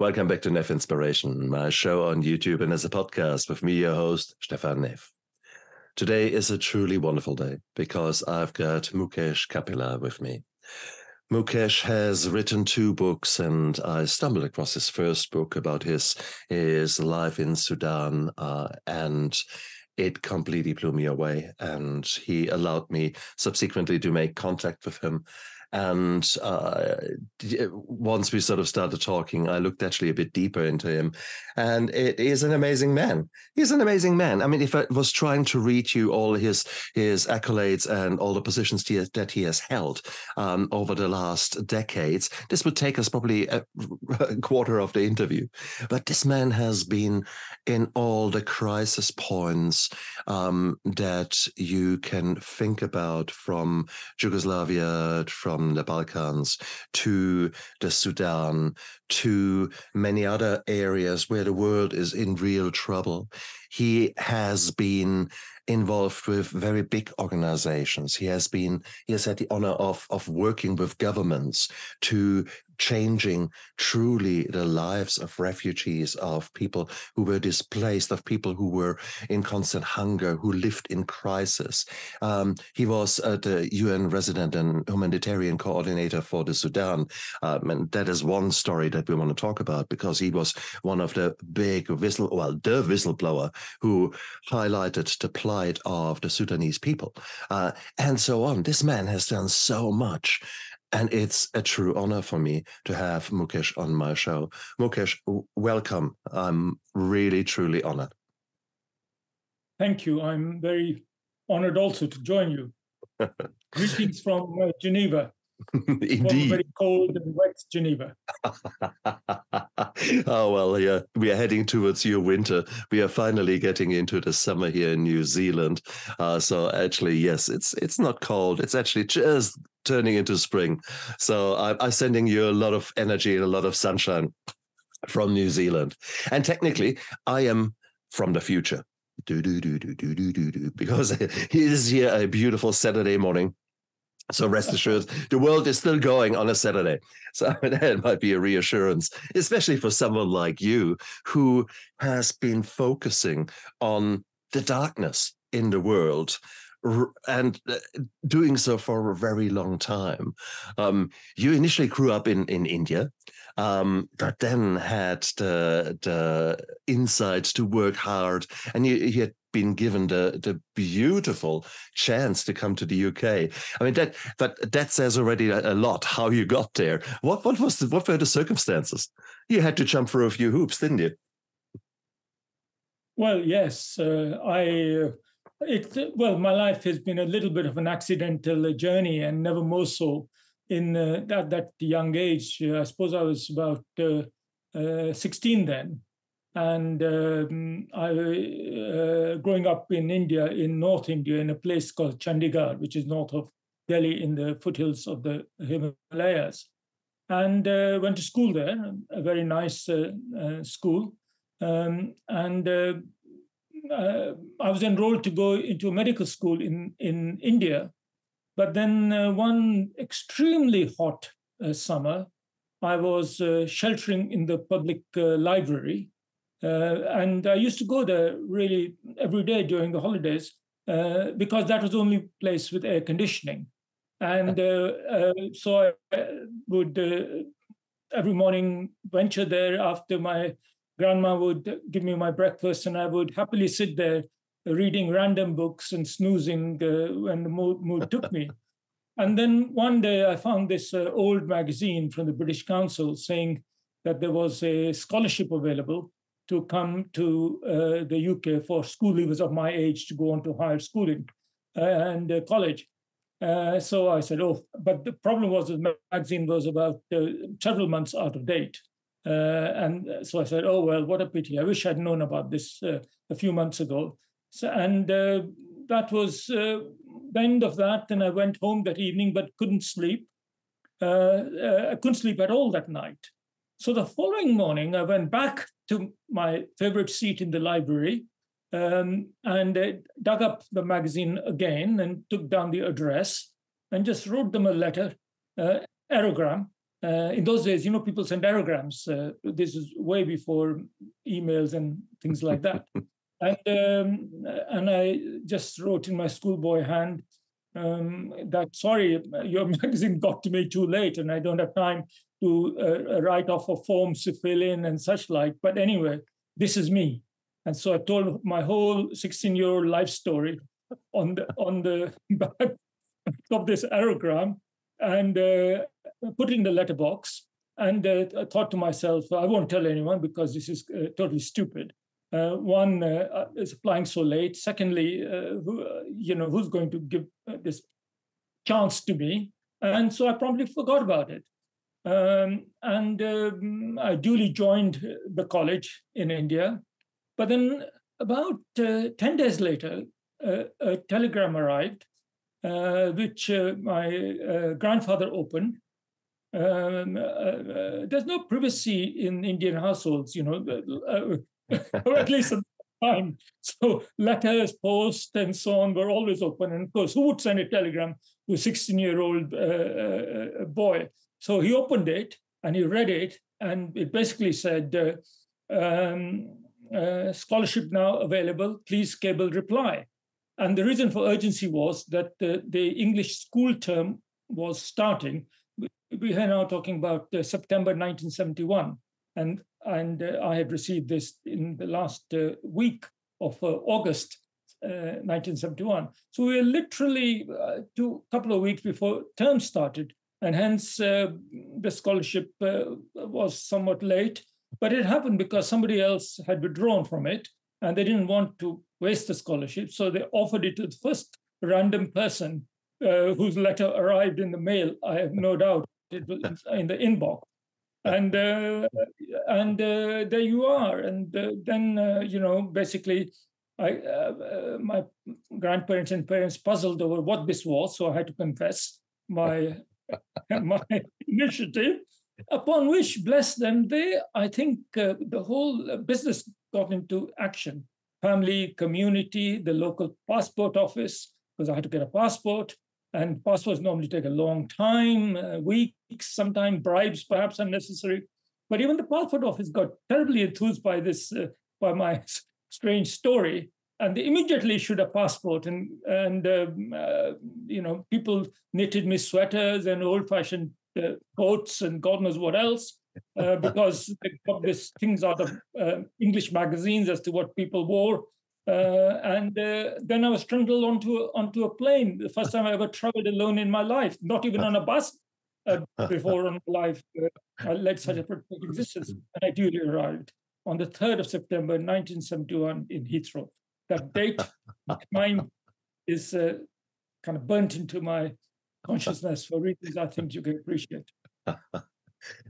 Welcome back to Neff Inspiration, my show on YouTube and as a podcast with me, your host, Stephan Neff. Today is a truly wonderful day because I've got Mukesh Kapila with me. Mukesh has written two books, and I stumbled across his first book about his his life in Sudan, uh, and it completely blew me away. And he allowed me subsequently to make contact with him and uh, once we sort of started talking, I looked actually a bit deeper into him. And it is an amazing man. He's an amazing man. I mean, if I was trying to read you all his his accolades and all the positions he that he has held um, over the last decades, this would take us probably a, a quarter of the interview. But this man has been in all the crisis points um, that you can think about from Yugoslavia, from from the Balkans to the Sudan to many other areas where the world is in real trouble. He has been involved with very big organizations. He has been he has had the honor of of working with governments to changing truly the lives of refugees, of people who were displaced, of people who were in constant hunger, who lived in crisis. Um, he was uh, the UN resident and humanitarian coordinator for the Sudan. Um, and that is one story that we want to talk about because he was one of the big whistle, well, the whistleblower who highlighted the plight of the Sudanese people uh, and so on. This man has done so much and it's a true honor for me to have Mukesh on my show. Mukesh, welcome. I'm really, truly honored. Thank you. I'm very honored also to join you. Greetings from uh, Geneva. Indeed. very cold and wet Geneva. oh, well, yeah, we are heading towards your winter. We are finally getting into the summer here in New Zealand. Uh, so actually, yes, it's it's not cold. It's actually just turning into spring. So I'm, I'm sending you a lot of energy and a lot of sunshine from New Zealand. And technically, I am from the future. Do do do do do do do do because it is here a beautiful Saturday morning so rest assured, the world is still going on a Saturday. So that might be a reassurance, especially for someone like you who has been focusing on the darkness in the world and uh, doing so for a very long time. Um, you initially grew up in, in India, um, but then had the, the insight to work hard, and he, you had been given the the beautiful chance to come to the UK. I mean that that that says already a, a lot how you got there. What what was the, what were the circumstances? You had to jump through a few hoops, didn't you? Well, yes, uh, I. Uh, it well, my life has been a little bit of an accidental journey, and never more so. In uh, that that young age, I suppose I was about uh, uh, sixteen then, and um, I, uh, growing up in India, in North India, in a place called Chandigarh, which is north of Delhi in the foothills of the Himalayas, and uh, went to school there, a very nice uh, uh school. Um, and uh, uh, I was enrolled to go into a medical school in, in India. But then one extremely hot summer, I was sheltering in the public library uh, and I used to go there really every day during the holidays uh, because that was the only place with air conditioning. And uh, uh so I would uh, every morning venture there after my grandma would give me my breakfast, and I would happily sit there reading random books and snoozing uh, when the mood, mood took me. And then one day I found this old magazine from the British Council saying that there was a scholarship available to come to uh, the UK for school leavers of my age to go on to higher schooling uh, and uh, college. Uh, so I said, oh, but the problem was the magazine was about uh, several months out of date. and so I said, oh, well, what a pity. I wish I'd known about this a few months ago. So, and that was the end of that. And I went home that evening, but couldn't sleep. I couldn't sleep at all that night. So the following morning, I went back to my favorite seat in the library um, and uh, dug up the magazine again and took down the address and just wrote them a letter, uh, aerogram, Uh, in those days, you know, people send aerograms. Uh, this is way before emails and things like that. and um, and I just wrote in my schoolboy hand um, that sorry, your magazine got to me too late, and I don't have time to uh, write off a forms to fill in and such like. But anyway, this is me, and so I told my whole 16-year-old life story on the on the back of this aerogram, and uh, put it in the letterbox. And uh, I thought to myself, I won't tell anyone because this is uh, totally stupid. Uh, one uh, is applying so late. Secondly, uh, who, you know, who's going to give this chance to me? And so I promptly forgot about it. Um, and um, I duly joined the college in India. But then, about uh, 10 days later, uh, a telegram arrived, uh, which my grandfather opened. Um, there's no privacy in Indian households, you know, or at least at the time. So letters, post, and so on were always open. And of course, who would send a telegram to a 16 year old uh, uh, boy? So he opened it and he read it, and it basically said, uh, um, uh, scholarship now available, please cable reply. And the reason for urgency was that the, the English school term was starting. We are now talking about uh, September 1971. And and uh, I had received this in the last uh, week of uh, August 1971. So we were literally a couple of weeks before term started, and hence the scholarship was somewhat late. But it happened because somebody else had withdrawn from it, and they didn't want to waste the scholarship, so they offered it to the first random person uh, whose letter arrived in the mail. I have no doubt it was in the inbox and uh, and uh, there you are. And uh, then uh, you know basically i my grandparents and parents puzzled over what this was so i had to confess my my initiative upon which bless them they i think the whole business got into action. Family community the local passport office because i had to get a passport and passports normally take a long time, uh, weeks, sometimes bribes, perhaps unnecessary. But even the passport office got terribly enthused by this, uh, by my strange story, and they immediately issued a passport. And and um, uh, you know, people knitted me sweaters and old-fashioned uh, coats and God knows what else. Uh, because they got these things out of uh, English magazines as to what people wore, uh, and uh, then I was trundled onto a, onto a plane. The first time I ever traveled alone in my life, not even on a bus uh, before in my life. Uh, I led such a existence. And I duly arrived on the 3rd of September, 1971, in Heathrow. That date, time is uh, kind of burnt into my consciousness for reasons I think you can appreciate.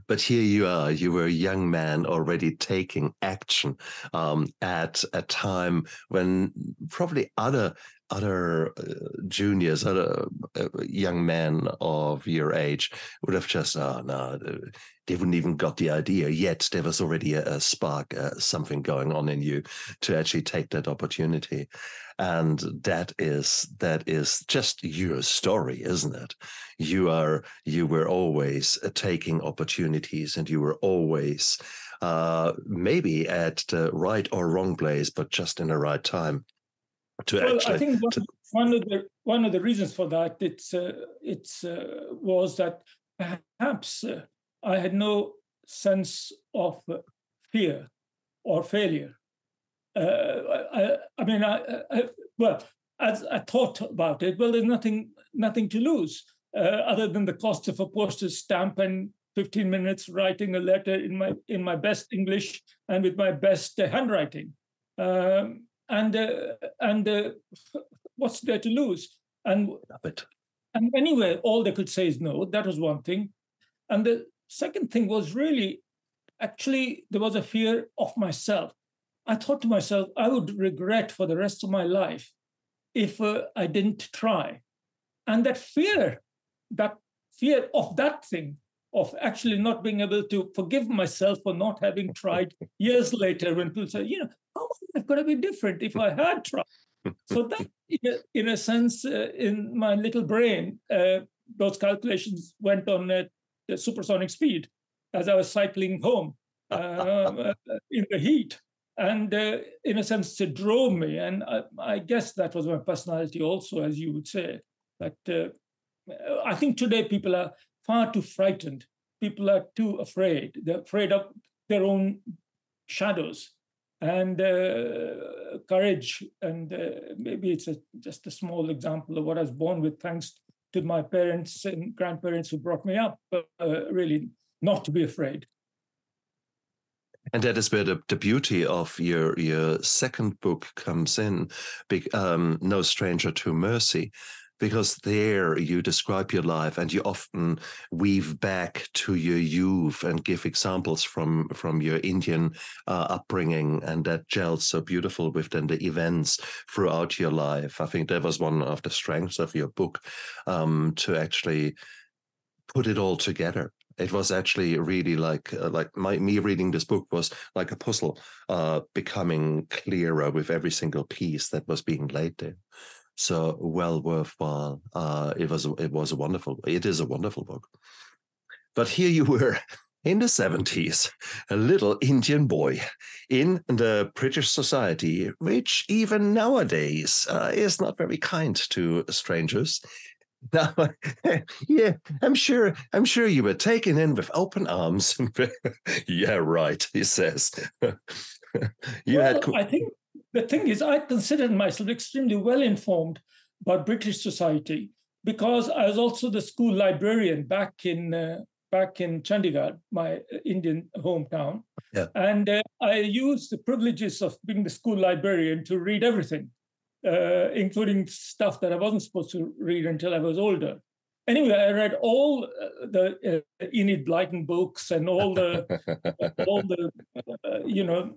But here you are, you were a young man already taking action um, at a time when probably other other uh, juniors, other uh, young men of your age would have just, oh, no, they wouldn't even got the idea. Yet. There was already a, a spark, uh, something going on in you to actually take that opportunity. And that is that is just your story isn't it? You are you were always uh, taking opportunities and you were always uh, maybe at the right or wrong place but just in the right time to well, actually, I think one, to... one, of the one of the reasons for that it's uh, it's uh, was that perhaps uh, I had no sense of fear or failure uh, I, I, mean, I, I, well, as I thought about it, well, there's nothing nothing to lose uh, other than the cost of a postage stamp and 15 minutes writing a letter in my in my best English and with my best handwriting. Um, and uh, and uh, what's there to lose? And and anyway, all they could say is no. That was one thing, and the second thing was really, actually, there was a fear of myself I thought to myself, I would regret for the rest of my life if uh, I didn't try. And that fear, that fear of that thing, of actually not being able to forgive myself for not having tried years later when people say, you know, how would it could have been different if I had tried? so that, in a, sense, uh, in my little brain, uh, those calculations went on at the supersonic speed as I was cycling home uh, in the heat. And uh, in a sense, it drove me. And I, I, guess that was my personality also, as you would say. But uh, I think today people are far too frightened. People are too afraid. They're afraid of their own shadows and uh, courage. And uh, maybe it's a, just a small example of what I was born with, thanks to my parents and grandparents who brought me up, uh, really not to be afraid. And that is where the, the beauty of your your second book comes in, um, No Stranger to Mercy, because there you describe your life and you often weave back to your youth and give examples from from your Indian uh, upbringing, and that gels so beautiful with then the events throughout your life. I think that was one of the strengths of your book um, to actually put it all together it was actually really like uh, like my me reading this book was like a puzzle uh becoming clearer with every single piece that was being laid there so well worthwhile. Uh, it was it was a wonderful. It is a wonderful book. But here you were in the 70s, a little Indian boy in the British society, which even nowadays uh, is not very kind to strangers. Now, yeah, I'm sure. I'm sure you were taken in with open arms. yeah, right. He says. you well, had. I think the thing is, I considered myself extremely well informed about British society because I was also the school librarian back in uh, back in Chandigarh, my uh, Indian hometown, yeah. and uh, I used the privileges of being the school librarian to read everything, uh, including stuff that I wasn't supposed to read until I was older. Anyway, I read all uh, the uh, Enid Blyton books and all the all the you know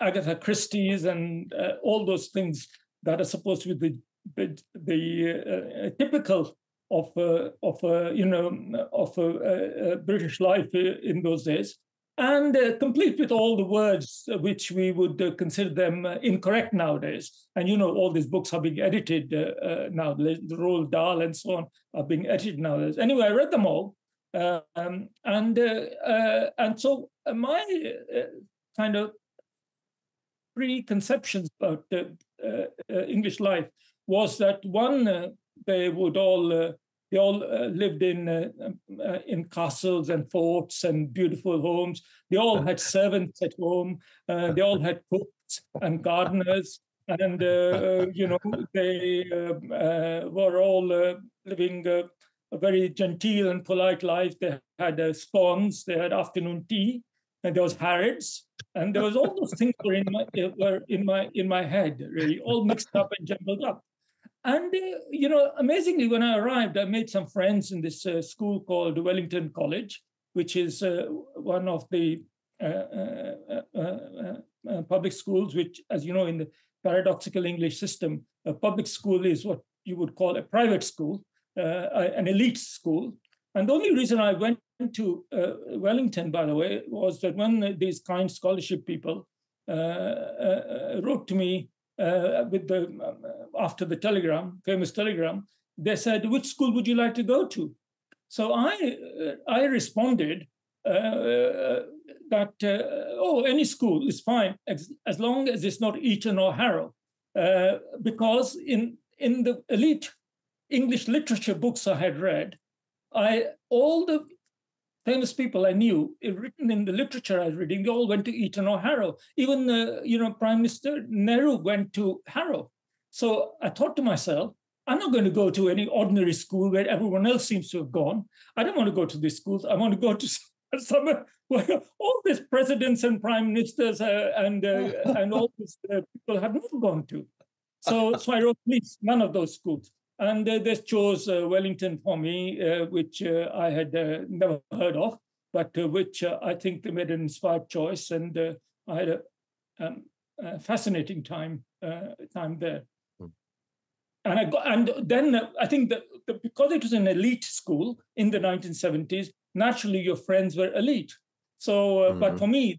Agatha Christie's and uh, all those things that are supposed to be the the uh, uh, typical of uh, of uh, you know of uh, uh, British life in those days, and complete with all the words which we would consider them incorrect nowadays. And you know all these books are being edited now. The Roald Dahl and so on are being edited nowadays. Anyway, I read them all, um, and and so my kind of preconceptions about uh, uh, English life was that one, uh, they would all they all lived in in castles and forts and beautiful homes. They all had servants at home. they all had cooks and gardeners and uh, you know they uh, uh, were all living a very genteel and polite life. They had scones, they had afternoon tea, and there was Harrods, and there was all those things were in my were in my in my head, really, all mixed up and jumbled up. And uh, you know, amazingly, when I arrived, I made some friends in this uh, school called Wellington College, which is uh, one of the uh, uh, uh, public schools. Which, as you know, in the paradoxical English system, a public school is what you would call a private school, an elite school. And the only reason I went to uh, Wellington, by the way, was that when these kind scholarship people uh, uh, wrote to me uh, with the um, uh, after the telegram, famous telegram, they said, "Which school would you like to go to?" So I uh, I responded that oh, any school is fine as, as long as it's not Eton or Harrow, because in in the elite English literature books I had read, I all the famous people I knew, written in the literature I was reading, they all went to Eton or Harrow. Even the you know Prime Minister Nehru went to Harrow. So I thought to myself, I'm not going to go to any ordinary school where everyone else seems to have gone. I don't want to go to these schools. I want to go to somewhere where all these presidents and prime ministers uh, and uh, and all these uh, people have not gone to. So so I wrote, please, none of those schools. And uh, they chose uh, Wellington for me, uh, which I had never heard of, but which I think they made an inspired choice. And I had a, um, a fascinating time time there. Hmm. And I got, and then I think that because it was an elite school in the 1970s, naturally your friends were elite. So, uh, mm-hmm. but for me,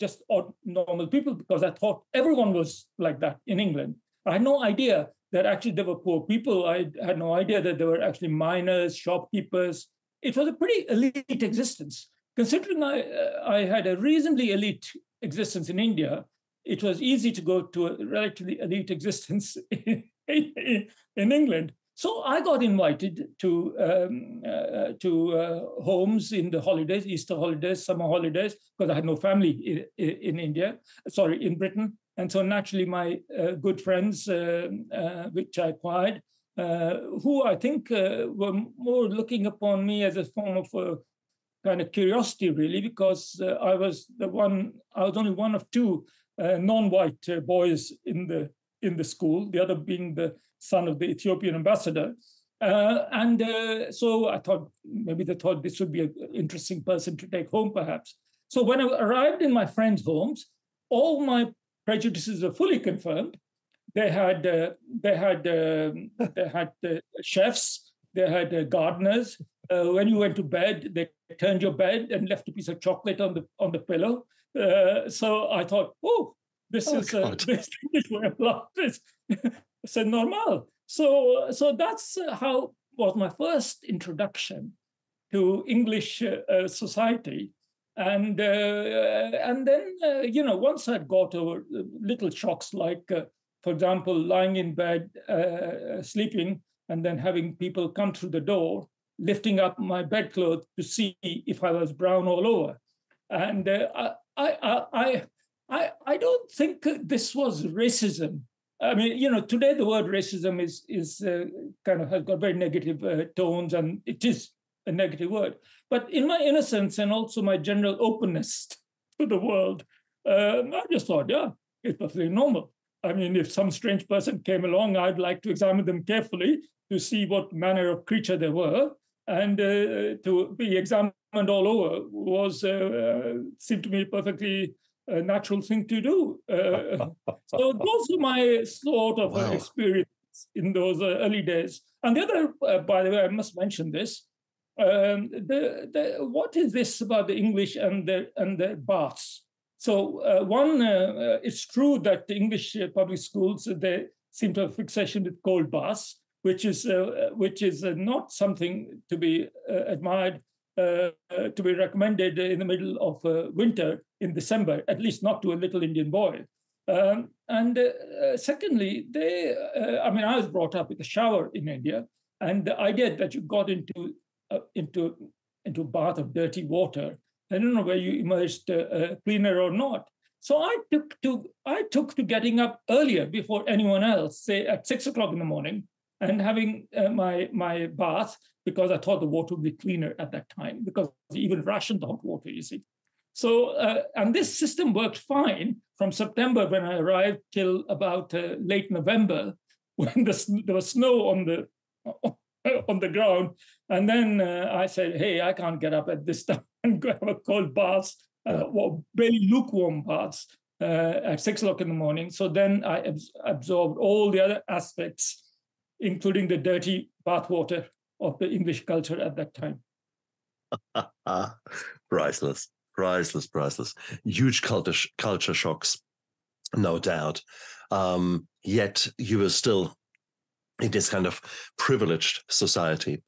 just normal people, because I thought everyone was like that in England. I had no idea that actually there were poor people. I had no idea that there were actually miners, shopkeepers, it was a pretty elite existence. Considering I, uh, I had a reasonably elite existence in India, it was easy to go to a relatively elite existence in, in, England. So I got invited to um, uh, to uh, homes in the holidays, Easter holidays, summer holidays, because I had no family in, in, India, sorry, in Britain. And so naturally, my uh, good friends, um, uh, which I acquired, uh, who I think uh, were more looking upon me as a form of a kind of curiosity, really, because I was the one, I was only one of two non-white boys in the in the school, the other being the son of the Ethiopian ambassador. Uh, and uh, so I thought maybe they thought this would be an interesting person to take home, perhaps. So when I arrived in my friends' homes, all my prejudices were fully confirmed. They had uh, they had um, they had uh, chefs, they had uh, gardeners. Uh, when you went to bed, they turned your bed and left a piece of chocolate on the on the pillow. so I thought, oh, this oh, is uh, this English way of life is c'est normal. So so that's how was my first introduction to English uh, society. And uh, and then uh, you know once I'd got over little shocks like uh, for example lying in bed uh, sleeping and then having people come through the door lifting up my bedclothes to see if I was brown all over and I, I I I, I don't think this was racism. I mean, you know, today the word racism is is uh, kind of has got very negative uh, tones, and it is a negative word. But in my innocence and also my general openness to the world, um, I just thought, yeah, it's perfectly normal. I mean, if some strange person came along, I'd like to examine them carefully to see what manner of creature they were, and uh, to be examined all over was uh, uh, seemed to me perfectly a natural thing to do. Uh, so those were my sort of wow. experience in those uh, early days. And the other, uh, by the way, I must mention this. Um, the, the, what is this about the English and the and the baths? So uh, one, uh, it's true that the English public schools they seem to have fixation with cold baths, which is which is not something to be admired uh, to be recommended in the middle of uh, winter in December, at least not to a little Indian boy. Um, and uh, secondly, they, I mean, I was brought up with a shower in India, and the idea that you got into into into a bath of dirty water, I don't know whether you immersed cleaner or not. So I took to I took to getting up earlier before anyone else, say at six o'clock in the morning, and having uh, my my bath because I thought the water would be cleaner at that time because even rationed hot water, you see. So uh, and this system worked fine from September when I arrived till about uh, late November when the, there was snow on the on the ground, and then uh, I said, "Hey, I can't get up at this time and go have a cold bath, uh, well, very lukewarm baths." Uh, at six o'clock in the morning. So then I abs- absorbed all the other aspects including the dirty bathwater of the English culture at that time. priceless, priceless, priceless. Huge culture, culture shocks, no doubt. Um, yet you were still in this kind of privileged society.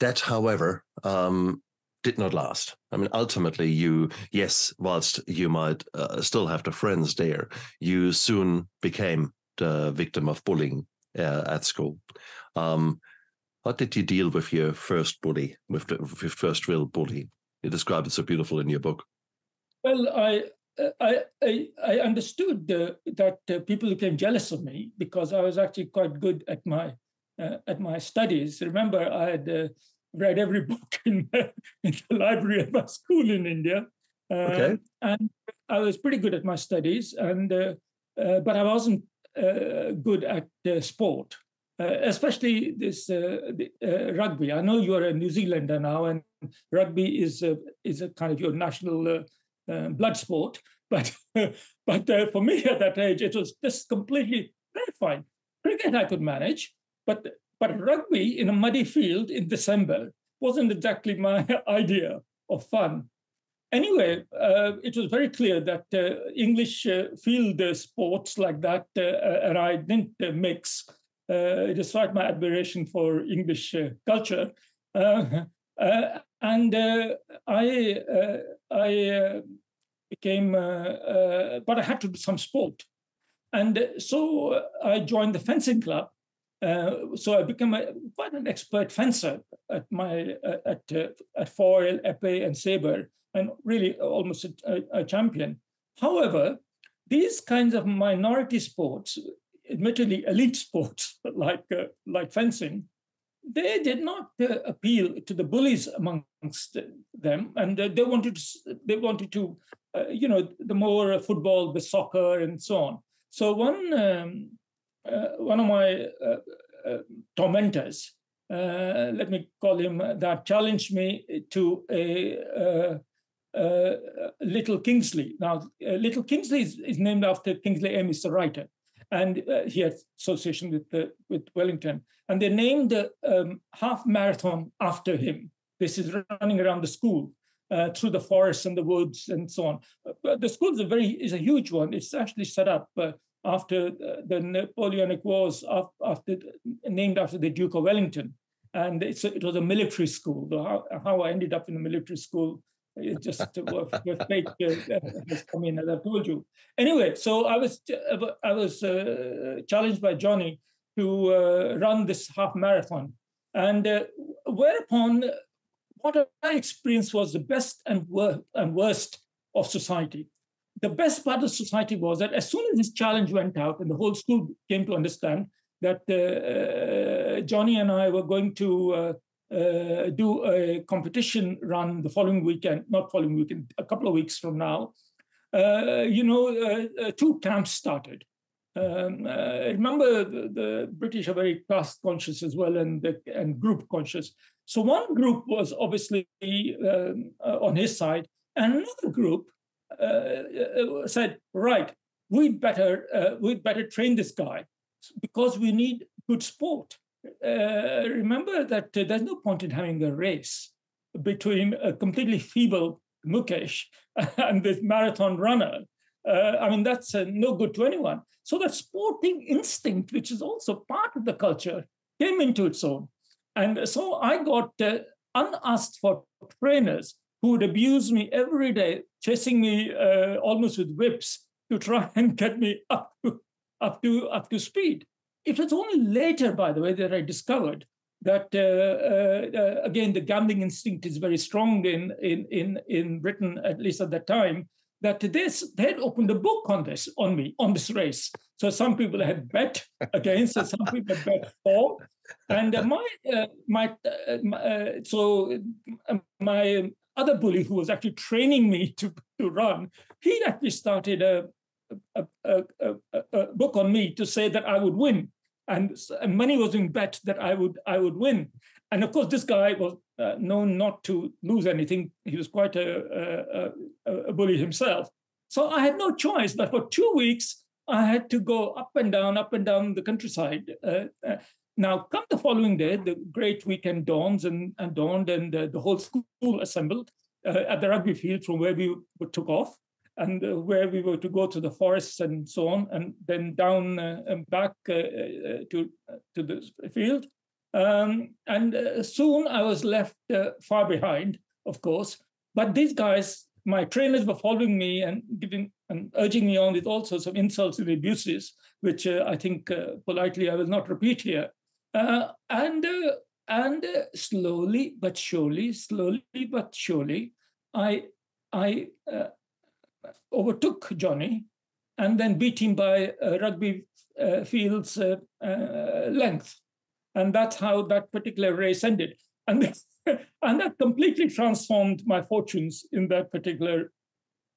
That, however, um, did not last. I mean, ultimately, you, yes, whilst you might uh, still have the friends there, you soon became the victim of bullying uh, at school. Um, how did you deal with your first bully, with, the, with your first real bully? You describe it so beautiful in your book. Well, I I I, I understood uh, that uh, people became jealous of me because I was actually quite good at my uh, at my studies. Remember, I had uh, read every book in, in, the library at my school in India, okay. Um, and I was pretty good at my studies. And uh, uh, but I wasn't uh, good at uh, sport, uh, especially this rugby. I know you're a New Zealander now, and rugby is a, is a kind of your national blood sport. But but for me at that age, it was just completely terrifying. Cricket I could manage, but but rugby in a muddy field in December wasn't exactly my idea of fun anyway, uh, it was very clear that uh, English uh, field sports like that, uh, uh, and I didn't uh, mix, despite my admiration for English culture, Uh, uh, and uh, I, uh, I became, but I had to do some sport. And so I joined the fencing club. so I became a, quite an expert fencer at my at at foil, epee, and saber, and really almost a, a champion. However, these kinds of minority sports, admittedly elite sports like uh, like fencing, they did not uh, appeal to the bullies amongst them, and uh, they wanted to, they wanted to, uh, you know, the more football, the soccer, and so on. So one um, uh, one of my uh, tormentors, let me call him that, challenged me to a uh, Little Kingsley. Now, uh, Little Kingsley is, is, named after Kingsley Amis, the writer, and uh, he had association with the, with Wellington. And they named the um, half marathon after him. This is running around the school. Uh, through the forests and the woods and so on. But the school is a very is a huge one. It's actually set up uh, after the Napoleonic Wars, after named after the Duke of Wellington, and a, it was a military school. How, how I ended up in a military school just with fake uh, has come in, as I've told you. Anyway, so I was I was uh, challenged by Johnny to uh, run this half marathon, and uh, whereupon what I experienced was the best and, wor- and worst of society. The best part of society was that as soon as this challenge went out, and the whole school came to understand that uh, uh, Johnny and I were going to uh, do a competition run the following weekend, not following weekend, a couple of weeks from now, uh, you know, uh, uh two camps started. Um, uh, remember, the, the, British are very class conscious as well and, the, and group conscious. So one group was obviously um, on his side, and another group said, "Right, we'd better we'd better train this guy because we need good sport." Uh, remember that uh, there's no point in having a race between a completely feeble Mukesh and this marathon runner. Uh, I mean, that's uh, no good to anyone. So that sporting instinct, which is also part of the culture, came into its own. And so I got uh, unasked for trainers who would abuse me every day, chasing me uh, almost with whips to try and get me up to, up to, up to speed. It was only later, by the way, that I discovered that uh, uh, uh, again the gambling instinct is very strong in in in in Britain, at least at that time. That this they had opened a book on this on me on this race. So some people had bet against, and some people had bet for. And uh, my uh, my, uh, my so my other bully who was actually training me to to run, he actually started a a, a, a, book on me to say that I would win and, and money was being bet that I would I would win. And of course, this guy was uh, known not to lose anything. He was quite a, a, a, bully himself. So I had no choice. But for two weeks, I had to go up and down, up and down the countryside. Uh, uh, now, come the following day, the great weekend dawns and, and dawned, and uh, the whole school assembled uh, at the rugby field from where we took off and uh, where we were to go to the forests and so on, and then down uh, and back uh, uh to uh, to the field. Um, and uh, soon I was left far behind, of course. But these guys, my trainers, were following me and giving and urging me on with all sorts of insults and abuses, which I think politely I will not repeat here. and and slowly but surely, slowly but surely, I I uh, overtook Johnny and then beat him by uh, rugby uh, field's uh, uh, length. And that's how that particular race ended. And, and that completely transformed my fortunes in that particular,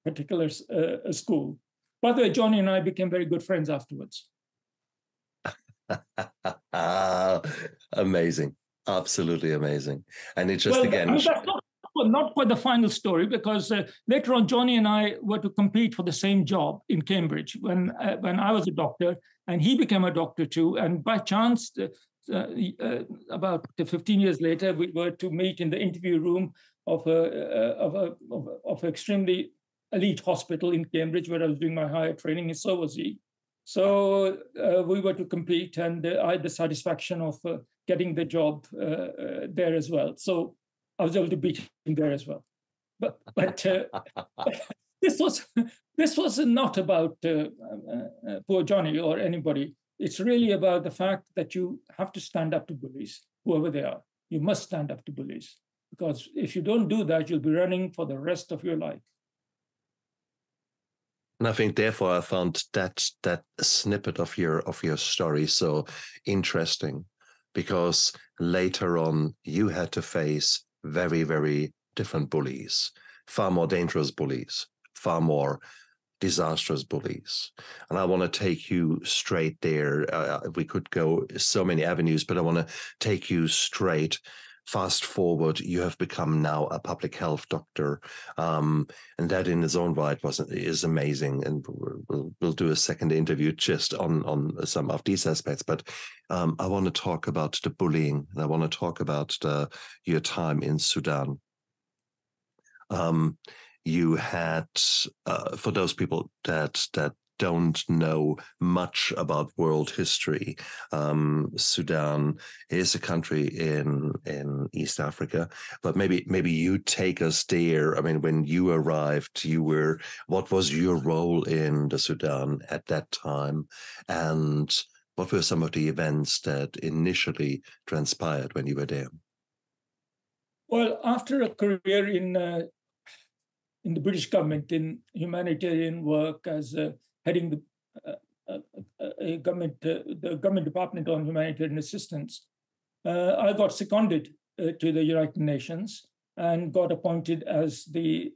particular uh, school. By the way, Johnny and I became very good friends afterwards. amazing. Absolutely amazing. And it just well, again. I mean, well, not quite the final story, because uh, later on, Johnny and I were to compete for the same job in Cambridge when uh, when I was a doctor, and he became a doctor too. And by chance, uh, uh about 15 years later, we were to meet in the interview room of a uh, of a of, of extremely elite hospital in Cambridge, where I was doing my higher training, and so was he. So uh, we were to compete, and uh, I had the satisfaction of uh, getting the job uh, uh, there as well. So I was able to beat him there as well. But but uh, this was this was not about uh, uh, poor Johnny or anybody. It's really about the fact that you have to stand up to bullies, whoever they are. You must stand up to bullies because if you don't do that, you'll be running for the rest of your life. And I think therefore I found that that snippet of your of your story so interesting because later on you had to face very, very different bullies, far more dangerous bullies, far more disastrous bullies. And I want to take you straight there. Uh, we could go so many avenues, but I want to take you straight fast forward, you have become now a public health doctor, um, and that in its own right was is amazing. And we'll, we'll do a second interview just on on some of these aspects. But um, I want to talk about the bullying, and I want to talk about the, your time in Sudan. Um, you had uh, for those people that that don't know much about world history. Um, Sudan is a country in in East Africa, but maybe maybe you take us there. I mean, when you arrived, you were what was your role in the Sudan at that time, and what were some of the events that initially transpired when you were there? Well, after a career in uh, in the British government in humanitarian work as a heading the uh, uh, uh government, uh, the government department on humanitarian assistance, uh, I got seconded to the United Nations and got appointed as the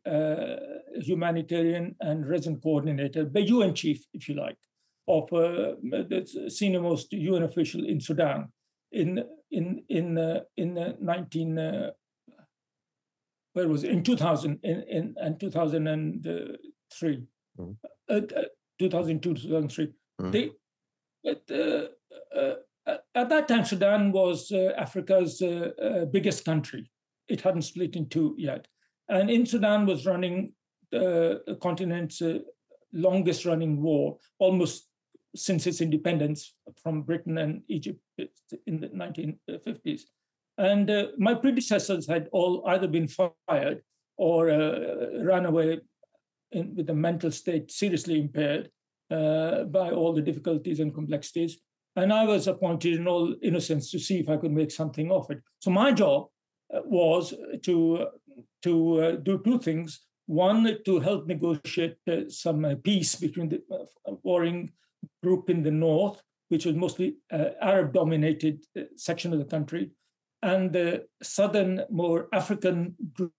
humanitarian and resident coordinator, the UN chief, if you like, of the senior most UN official in Sudan in in in in 19 where was it? in 2000 in, in and 2003 mm-hmm. Uh, 2002, 2003. Mm. They, uh, uh, at that time, Sudan was uh, Africa's uh, uh, biggest country. It hadn't split in two yet. And in Sudan was running the continent's longest running war, almost since its independence from Britain and Egypt in the 1950s. And uh, my predecessors had all either been fired or uh, ran away in, with a mental state seriously impaired uh, by all the difficulties and complexities. And I was appointed in all innocence to see if I could make something of it. So my job uh, was to, to uh, do two things. One, to help negotiate uh, some uh, peace between the uh, warring group in the north, which was mostly Arab dominated section of the country, and the southern, more African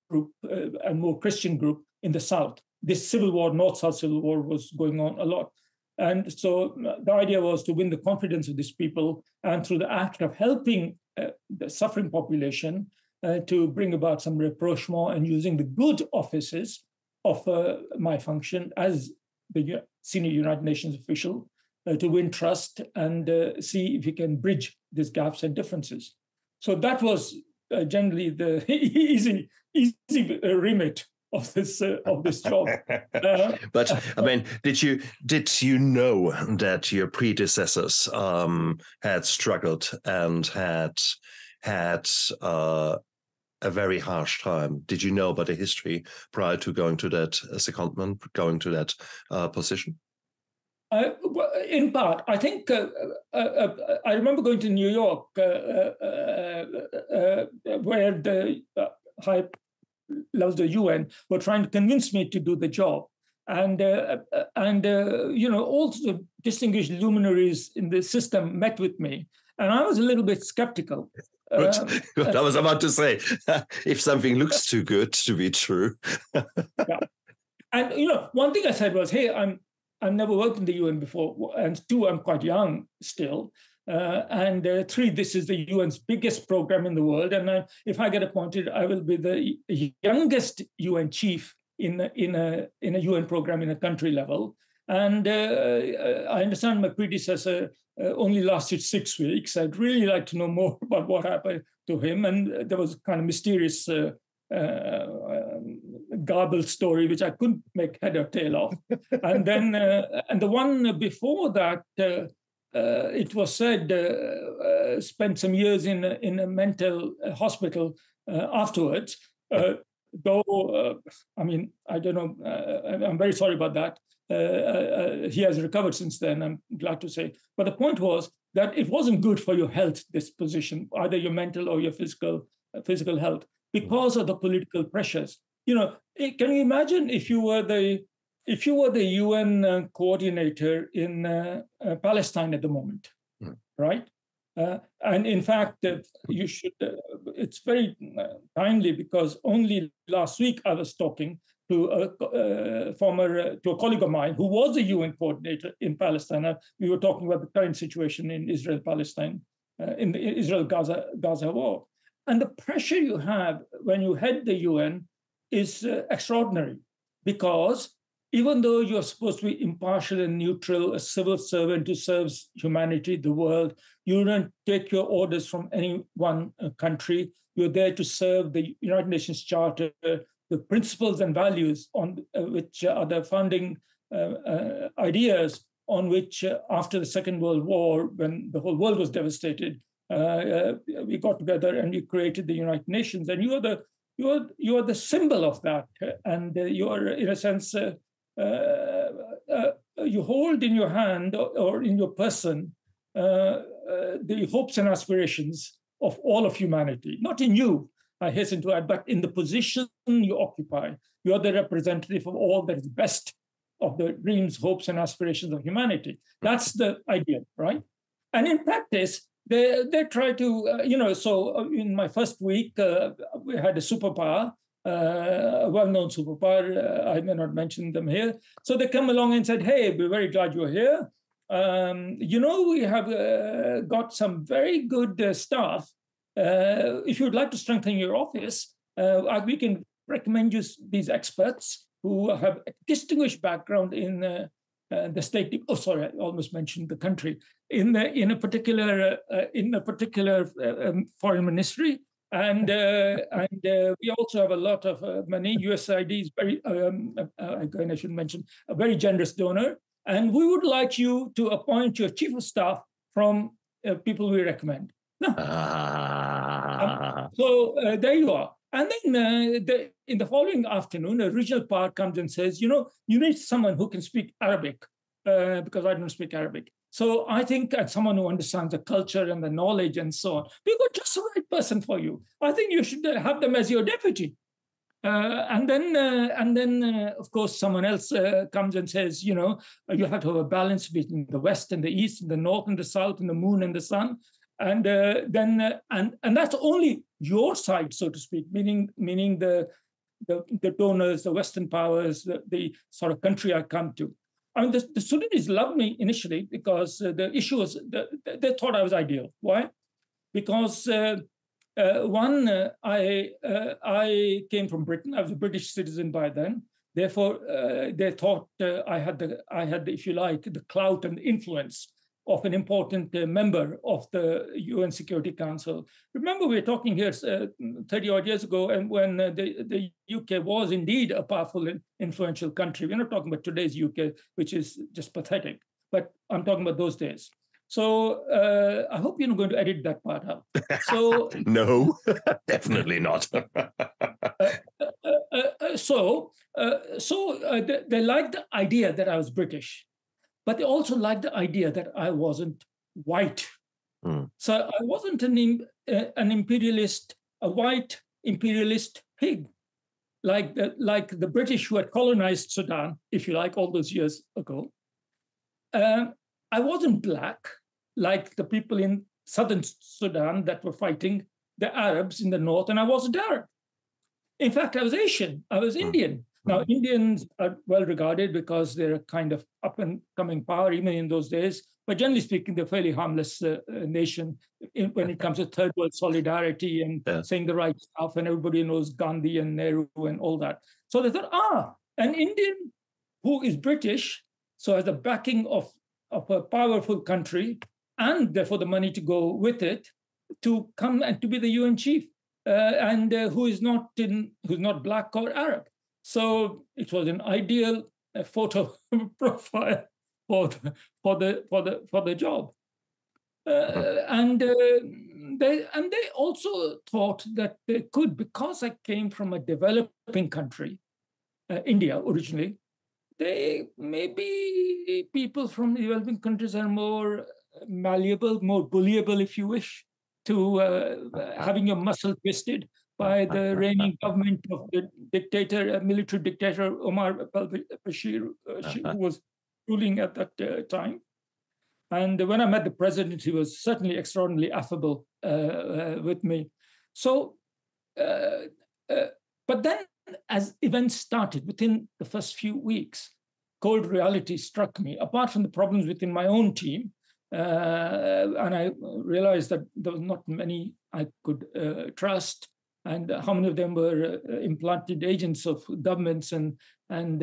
group and more Christian group in the south this civil war, North South civil war, was going on a lot. And so uh, the idea was to win the confidence of these people and through the act of helping uh, the suffering population uh, to bring about some rapprochement and using the good offices of uh, my function as the senior United Nations official uh, to win trust and uh, see if we can bridge these gaps and differences. So that was generally the easy, easy remit of this uh, of this job. Uh, but I mean, did you did you know that your predecessors um, had struggled and had had uh, a very harsh time? Did you know about the history prior to going to that uh, secondment, going to that uh, position? Uh, in part, I think uh, uh, uh, I remember going to New York, where the high levels of the UN were trying to convince me to do the job. And, uh, uh, and uh, you know, all the distinguished luminaries in the system met with me. And I was a little bit skeptical. Good. Uh, good. I was about to say, if something looks too good to be true. yeah. And you know, one thing I said was, "Hey, I'm I've never worked in the UN before, and two, I'm quite young still. Uh, and uh, three, this is the UN's biggest program in the world. And uh, if I get appointed, I will be the youngest UN chief in, in, a, in a UN program in a country level. And uh, uh, I understand my predecessor uh, only lasted six weeks. I'd really like to know more about what happened to him. And there was kind of mysterious um, garbled story, which I couldn't make head or tail of. and then, uh, and the one before that, Uh, it was said, uh, uh, spent some years in in a mental uh, hospital uh, afterwards. though, I mean, I don't know, I'm very sorry about that. he has recovered since then, I'm glad to say. But the point was that it wasn't good for your health, this position, either your mental or your physical, physical health, because of the political pressures. You know, eh, can you imagine if you were the if you were the UN uh, coordinator in uh, uh, Palestine at the moment, mm. right? Uh, and in fact, uh, you should. Uh, it's very timely because only last week I was talking to a former to a colleague of mine who was a UN coordinator in Palestine. we were talking about the current situation in Israel-Palestine, in the Israel-Gaza Gaza war, and the pressure you have when you head the UN is extraordinary because even though you're supposed to be impartial and neutral, a civil servant who serves humanity, the world, you don't take your orders from any one uh, country. You're there to serve the United Nations Charter, the principles and values on uh, which are the founding uh, uh, ideas on which, uh, after the Second World War, when the whole world was devastated, we got together and we created the United Nations. And you are the you are you are the symbol of that, and you are, in a sense you hold in your hand or in your person uh, the hopes and aspirations of all of humanity, not in you, I hasten to add, but in the position you occupy. You are the representative of all that is best of the dreams, hopes, and aspirations of humanity. That's the idea, right? And in practice, they they try to, uh, you know. So in my first week, uh, we had a superpower uh, well-known superpower. Uh, I may not mention them here. So they come along and said, "Hey, we're very glad you're here. Um, you know, we have uh, got some very good uh, staff. Uh, if you'd like to strengthen your office, uh, we can recommend you these experts who have a distinguished background in." the state. Oh, sorry, I almost mentioned the country. In the in a particular in a particular um, foreign ministry, and uh, and uh, we also have a lot of uh, money. USAID is very um, uh, again I should mention a very generous donor, and we would like you to appoint your chief of staff from uh, people we recommend. No. Ah. Um, so uh, there you are. And then the, in the following afternoon, a regional part comes and says, you know, you need someone who can speak Arabic because I don't speak Arabic. So I think as someone who understands the culture and the knowledge and so on, we got just the right person for you. I think you should have them as your deputy. Uh, and then, uh, and then, uh, of course, someone else uh, comes and says, you know, you have to have a balance between the west and the east, and the north and the south, and the moon and the sun, and uh, then, uh, and and that's only your side, so to speak, meaning meaning the the, the donors, the Western powers, the, the sort of country I come to. I mean, the, the Sudanese loved me initially because uh, the issue was the, they thought I was ideal. Why? Because uh, uh, one, uh, I uh, I came from Britain. I was a British citizen by then. Therefore, uh, they thought I had the I had, if you like, the clout and influence of an important uh, member of the UN Security Council. Remember, we were talking here uh, 30 odd years ago, and when uh, the, the UK was indeed a powerful and influential country. We're not talking about today's UK, which is just pathetic, but I'm talking about those days. So uh, I hope you're not going to edit that part out. So no, definitely not. Uh, uh, so so they, they liked the idea that I was British but they also liked the idea that I wasn't white. Mm. So I wasn't an, uh, an imperialist, a white imperialist pig, like the, like the British who had colonized Sudan, if you like, all those years ago. Uh, I wasn't black, like the people in southern Sudan that were fighting the Arabs in the north, and I wasn't Arab. In fact, I was Asian, I was mm. Indian. Now, mm-hmm. Indians are well regarded because they're a kind of up and coming power, even in those days. But generally speaking, they're a fairly harmless uh, uh, nation in, when it comes to third world solidarity and yeah. saying the right stuff. And everybody knows Gandhi and Nehru and all that. So they thought, ah, an Indian who is British, so has the backing of, of a powerful country, and therefore the money to go with it, to come and to be the UN chief, uh, and uh, who is not in, who's not black or Arab. So it was an ideal uh, photo profile for the, for the for the for the job. Uh, and uh, they and they also thought that they could because I came from a developing country, uh, India originally. They maybe people from developing countries are more malleable, more bullyable, if you wish, to uh, having your muscle twisted by the reigning government of the dictator, uh, military dictator Omar Bashir, uh, who was ruling at that time. And when I met the president, he was certainly extraordinarily affable uh, uh, with me. So, uh, uh, but then as events started within the first few weeks, cold reality struck me. Apart from the problems within my own team, uh, and I realized that there was not many I could uh, trust, and how many of them were implanted agents of governments, and and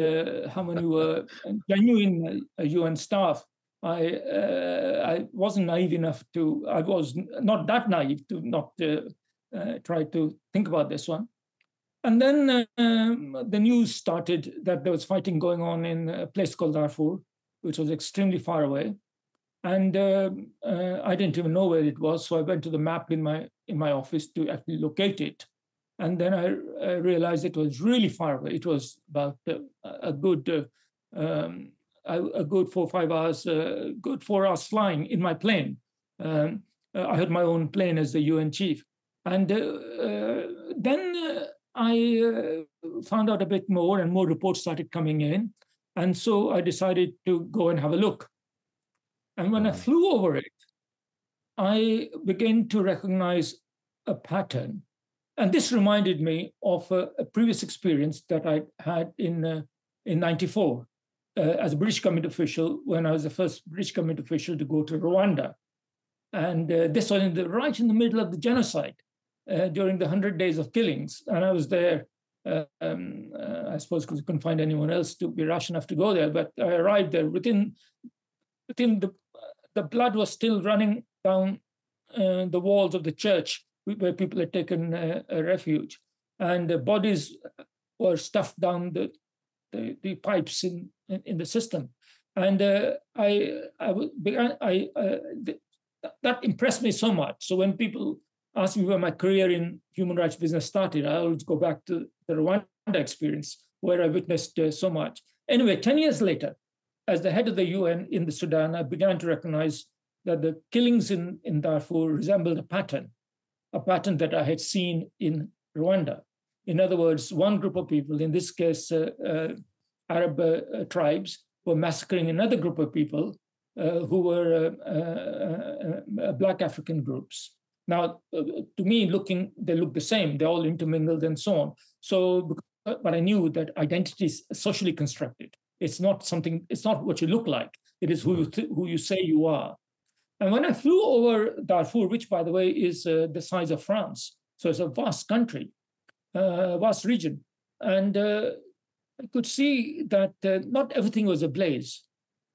how many were genuine UN staff. I uh, I wasn't naive enough to I was not that naive to not uh, uh, try to think about this one. And then um, the news started that there was fighting going on in a place called Darfur, which was extremely far away, and um, uh, I didn't even know where it was. So I went to the map in my in my office to actually locate it, and then I, I realized it was really far away. It was about uh, a good uh, um, a, a good four five hours, uh, good four hours flying in my plane. Um, uh, I had my own plane as the UN chief, and uh, then I found out a bit more, and more reports started coming in, and so I decided to go and have a look. And when I flew over it, I began to recognize a pattern. And this reminded me of a, a previous experience that I had in, uh, in 94 uh, as a British government official when I was the first British government official to go to Rwanda. And uh, this was in the, right in the middle of the genocide uh, during the 100 days of killings. And I was there, uh, um, uh, I suppose, because I couldn't find anyone else to be rash enough to go there. But I arrived there within, within the, the blood was still running down uh, the walls of the church where people had taken a refuge. And the bodies were stuffed down the, the, the pipes in, in, in, the system. And uh, I, I, began, I uh, th- that impressed me so much. So when people ask me where my career in human rights business started, I always go back to the Rwanda experience where I witnessed uh, so much. Anyway, 10 years later, as the head of the UN in the Sudan, I began to recognize that the killings in, in Darfur resembled a pattern, a pattern that I had seen in Rwanda. In other words, one group of people, in this case, uh, uh, Arab uh, tribes, were massacring another group of people who were Black African groups. Now, to me, looking, they look the same. They're all intermingled and so on. So, but I knew that identity is socially constructed. It's not something. It's not what you look like. It is who you th- who you say you are. And when I flew over Darfur, which by the way is uh, the size of France, so it's a vast country, uh, vast region. And uh, I could see that uh, not everything was ablaze.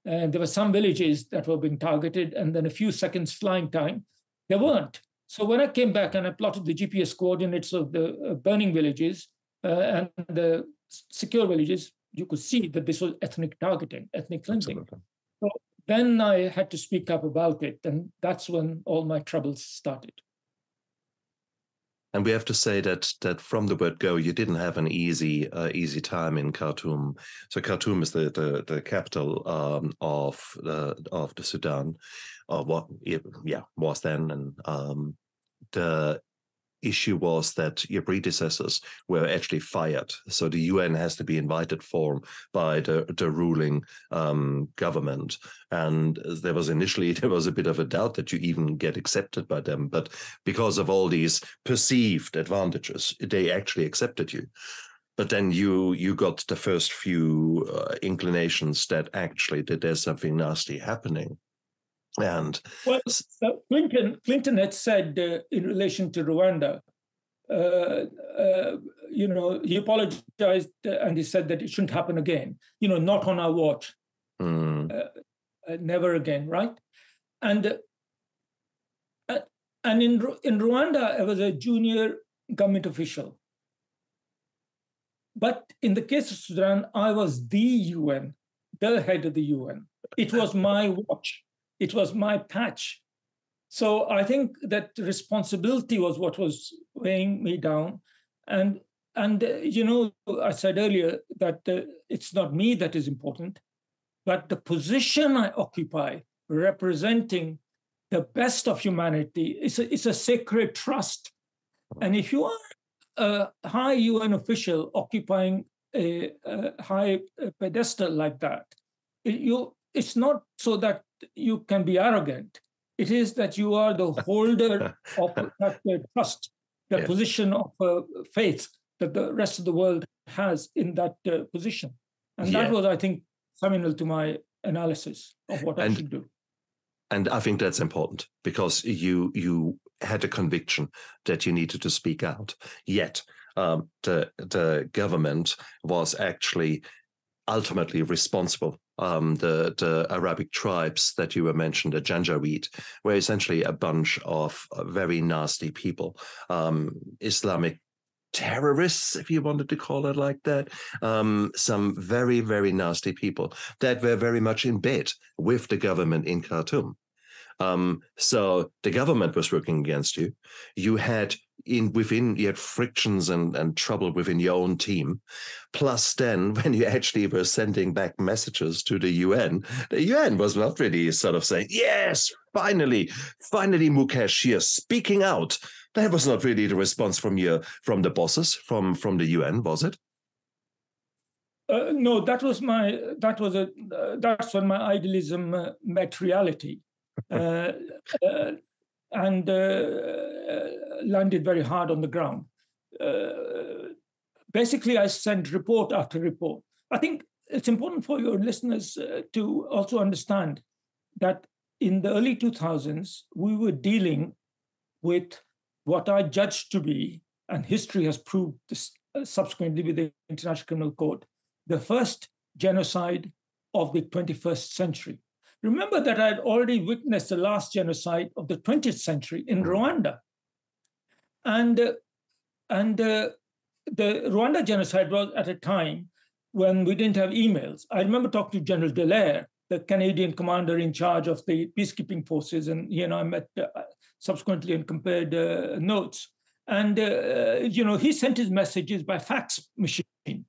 And there were some villages that were being targeted, and then a few seconds flying time, there weren't. So when I came back and I plotted the GPS coordinates of the burning villages and the secure villages, you could see that this was ethnic targeting, ethnic cleansing. Absolutely. So then I had to speak up about it, and that's when all my troubles started. And we have to say that that from the word go, you didn't have an easy uh, easy time in Khartoum. So Khartoum is the the, the capital um, of the of the Sudan, or what? Yeah, was then, and um, the issue was that your predecessors were actually fired. So the UN has to be invited for by the, the ruling um, government. And there was initially there was a bit of a doubt that you even get accepted by them, but because of all these perceived advantages, they actually accepted you. But then you you got the first few uh, inclinations that actually that there's something nasty happening. And well, Clinton Clinton had said uh, in relation to Rwanda, uh, uh, you know, he apologized and he said that it shouldn't happen again. You know, not on our watch, mm. never again, right? And and in in Rwanda, I was a junior government official. But in the case of Sudan, I was the UN, the head of the UN. It was my watch, it was my patch. So I think that responsibility was what was weighing me down. And and uh, you know, I said earlier that uh, it's not me that is important, but the position I occupy, representing the best of humanity, is a, it's a sacred trust. And if you are a high UN official occupying a, a high pedestal like that, it, you it's not so that you can be arrogant. It is that you are the holder of that trust, the yeah. position of uh, faith that the rest of the world has in that uh, position. And yeah. that was, I think, seminal to my analysis of what and, I should do. And I think that's important because you you had a conviction that you needed to speak out. Yet um, the the government was actually ultimately responsible. Um, the the Arabic tribes that you were mentioned, the Janjaweed, were essentially a bunch of very nasty people, um, Islamic terrorists, if you wanted to call it like that, um, some very, very nasty people that were very much in bed with the government in Khartoum. Um, so the government was working against you. You had in within you had frictions and, and trouble within your own team. Plus, then when you actually were sending back messages to the UN, the UN was not really sort of saying, "Yes, finally, finally, Mukesh here speaking out." That was not really the response from your from the bosses from from the UN, was it? Uh, no, that was my that was a uh, that's when my idealism uh, met reality, uh, uh, and uh, landed very hard on the ground. basically, I sent report after report. I think it's important for your listeners to also understand that in the early 2000s we were dealing with what I judge to be, and history has proved this uh, subsequently with the International Criminal Court, the first genocide of the 21st century. Remember that I had already witnessed the last genocide of the 20th century in. Rwanda. And, uh, and uh, the Rwanda genocide was at a time when we didn't have emails. I remember talking to General Dallaire, the Canadian commander in charge of the peacekeeping forces, and you know I met uh, subsequently and compared uh, notes. And uh, you know he sent his messages by fax machine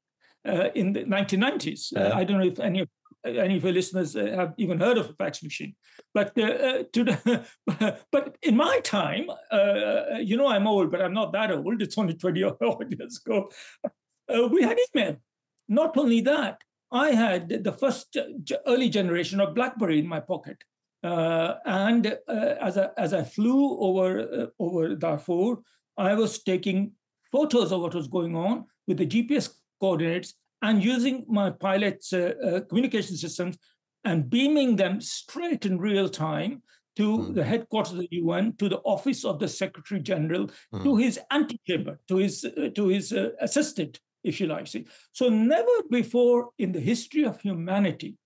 uh, in the 1990s. I don't know if any of Uh, any of your listeners uh, have even heard of a fax machine, but uh, to the, but in my time, you know I'm old, but I'm not that old. It's only 20 years ago. we had email. Not only that, I had the first early generation of BlackBerry in my pocket. Uh, and uh, as, I, as I flew over, uh, over Darfur, I was taking photos of what was going on with the GPS coordinates and using my pilot's uh, uh, communication systems and beaming them straight in real time to mm. the headquarters of the UN, to the office of the Secretary General, mm. to his antechamber, to his uh, to his assistant, if you like. See, so never before in the history of humanity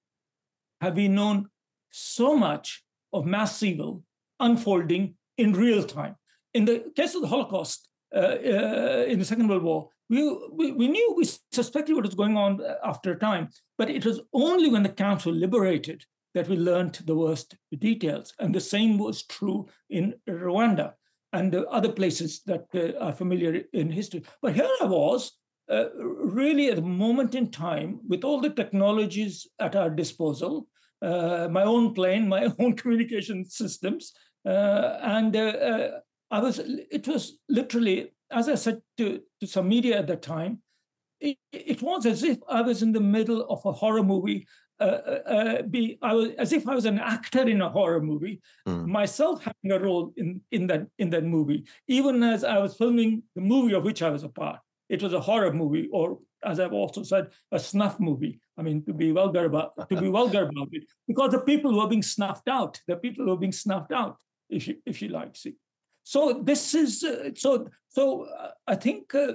have we known so much of mass evil unfolding in real time. In the case of the Holocaust, uh, uh, in the Second World War, we, we, knew, we suspected what was going on after a time, but it was only when the camps were liberated that we learned the worst details. And the same was true in Rwanda and the other places that uh, are familiar in history. But here I was, uh, really at a moment in time with all the technologies at our disposal, uh, my own plane, my own communication systems, uh, and uh, I was. It was literally, as I said to, to some media at the time, it, it was as if I was in the middle of a horror movie uh, uh, be I was as if I was an actor in a horror movie, mm. myself having a role in in that in that movie, even as I was filming the movie of which I was a part it was a horror movie, or as I've also said, a snuff movie. I mean, to be vulgar about to be vulgar about it, because the people were being snuffed out. The people were being snuffed out, if you if you like. See, so this is uh, so so. Uh, I think uh,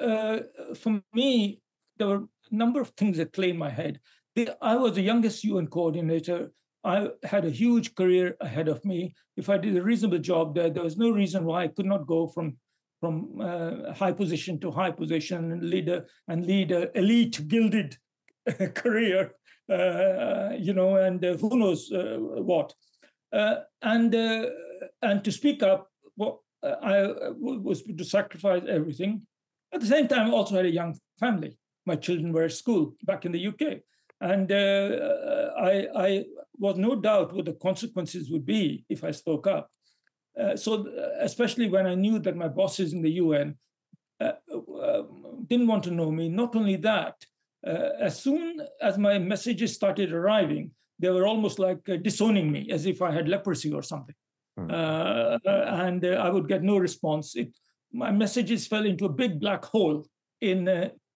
uh for me there were a number of things that play in my head. I was the youngest UN coordinator. I had a huge career ahead of me. If I did a reasonable job there, there was no reason why I could not go from from uh, high position to high position and lead and lead a elite gilded career, uh, you know, and uh, who knows what. Uh, and and to speak up, well, I was to sacrifice everything. At the same time, I also had a young family. My children were at school back in the UK, and I, I was no doubt what the consequences would be if I spoke up. Uh, so, uh, especially when I knew that my bosses in the UN uh, uh, didn't want to know me, not only that, uh, as soon as my messages started arriving, they were almost like disowning me as if I had leprosy or something. Mm. and I would get no response. It, my messages fell into a big black hole in,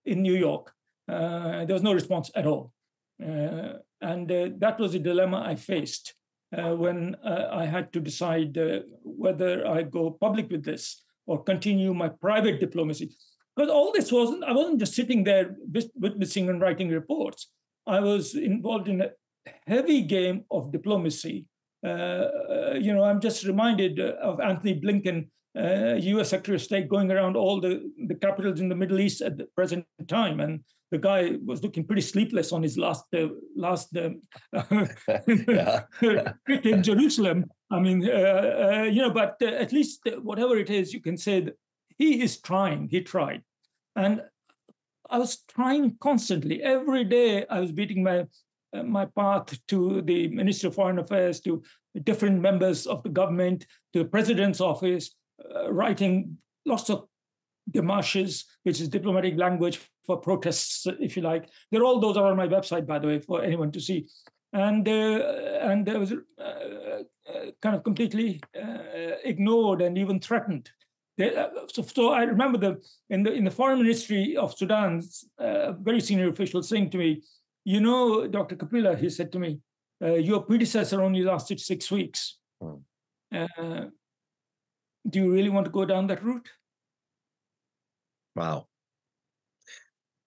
in New York. there was no response at all. and that was a dilemma I faced uh, when uh, I had to decide uh, whether I go public with this or continue my private diplomacy. Because all this wasn't, I wasn't just sitting there witnessing and writing reports. I was involved in heavy game of diplomacy. Uh, uh, you know, I'm just reminded of Antony Blinken, uh, US Secretary of State, going around all the, the capitals in the Middle East at the present time and the guy was looking pretty sleepless on his last uh, last uh, trip in Jerusalem. I mean, uh, uh you know, but uh, at least uh, whatever it is, you can say that he is trying. He tried, and I was trying constantly. Every day, I was beating my my path to the Ministry of Foreign Affairs, to different members of the government, to the president's office, writing lots of demarches, which is diplomatic language for protests, if you like. They're all those are on my website, by the way, for anyone to see. And uh, and I was uh, uh, kind of completely uh, ignored and even threatened. They, uh, so, so, I remember the in the in the foreign ministry of Sudan, a very senior official saying to me, "You know, Dr. Kapila," he said to me, "Your predecessor only lasted six weeks. Hmm. do you really want to go down that route?" Wow.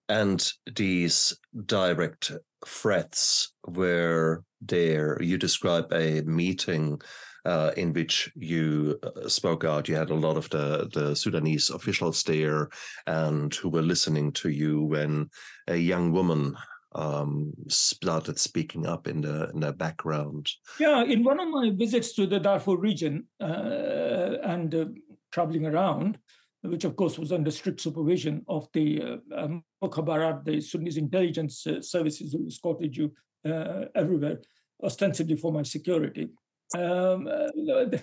And these direct threats were there. You describe a meeting uh, in which you uh, spoke out. You had a lot of the, the Sudanese officials there and who were listening to you when a young woman um, started speaking up in the in the background. Yeah, in one of my visits to the Darfur region uh, and uh, traveling around, which of course was under strict supervision of the uh, um, Mukhabarat, the Sudanese intelligence uh, services who escorted you uh, everywhere, ostensibly for my security. Um, uh,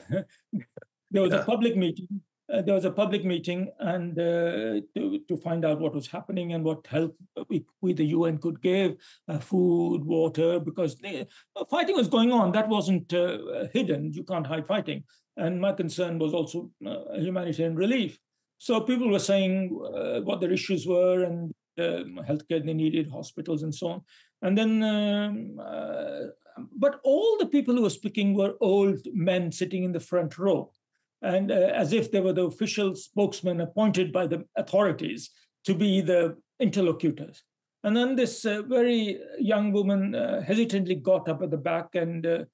there was yeah. a public meeting. Uh, there was a public meeting, and uh, to, to find out what was happening and what help we, we the UN could give, food, water, because the, fighting was going on. That wasn't hidden. You can't hide fighting. And my concern was also humanitarian relief. So people were saying uh, what their issues were and uh, healthcare they needed, hospitals and so on. And then, um, uh, but all the people who were speaking were old men sitting in the front row, and uh, as if they were the official spokesmen appointed by the authorities to be the interlocutors. And then this uh, very young woman uh, hesitantly got up at the back and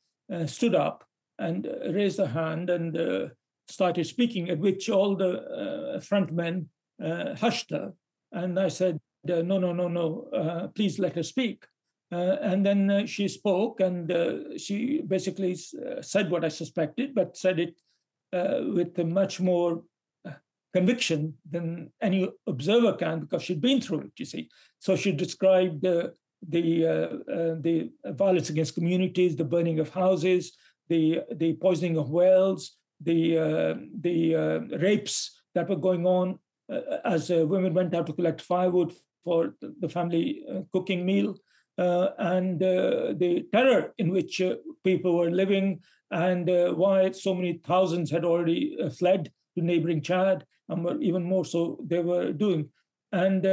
stood up and raised her hand and started speaking, at which all the uh, front men uh, hushed her. And I said, uh, no, no, no, no, uh, please let her speak. Uh, and then uh, she spoke and she basically said what I suspected, but said it Uh, with a much more uh, conviction than any observer can because she'd been through it, you see. So she described the, the, uh, the violence against communities, the burning of houses, the, the poisoning of wells, the uh, the uh, rapes that were going on uh, as women went out to collect firewood for the family cooking meal, and the terror in which people were living, and why so many thousands had already fled to neighboring Chad, and even more so they were doing. And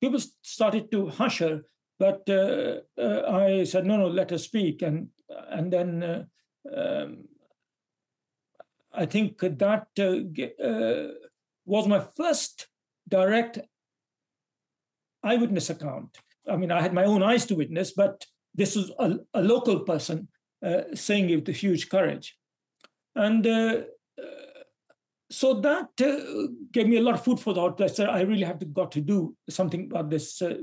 people started to hush her, but I said, no, no, let her speak, and and then. Um, I think that uh, uh, was my first direct eyewitness account. I mean, I had my own eyes to witness, but this was a, a local person uh, saying it with huge courage. And uh, so so that uh, gave me a lot of food for thought. I said I really have to got to do something about this uh,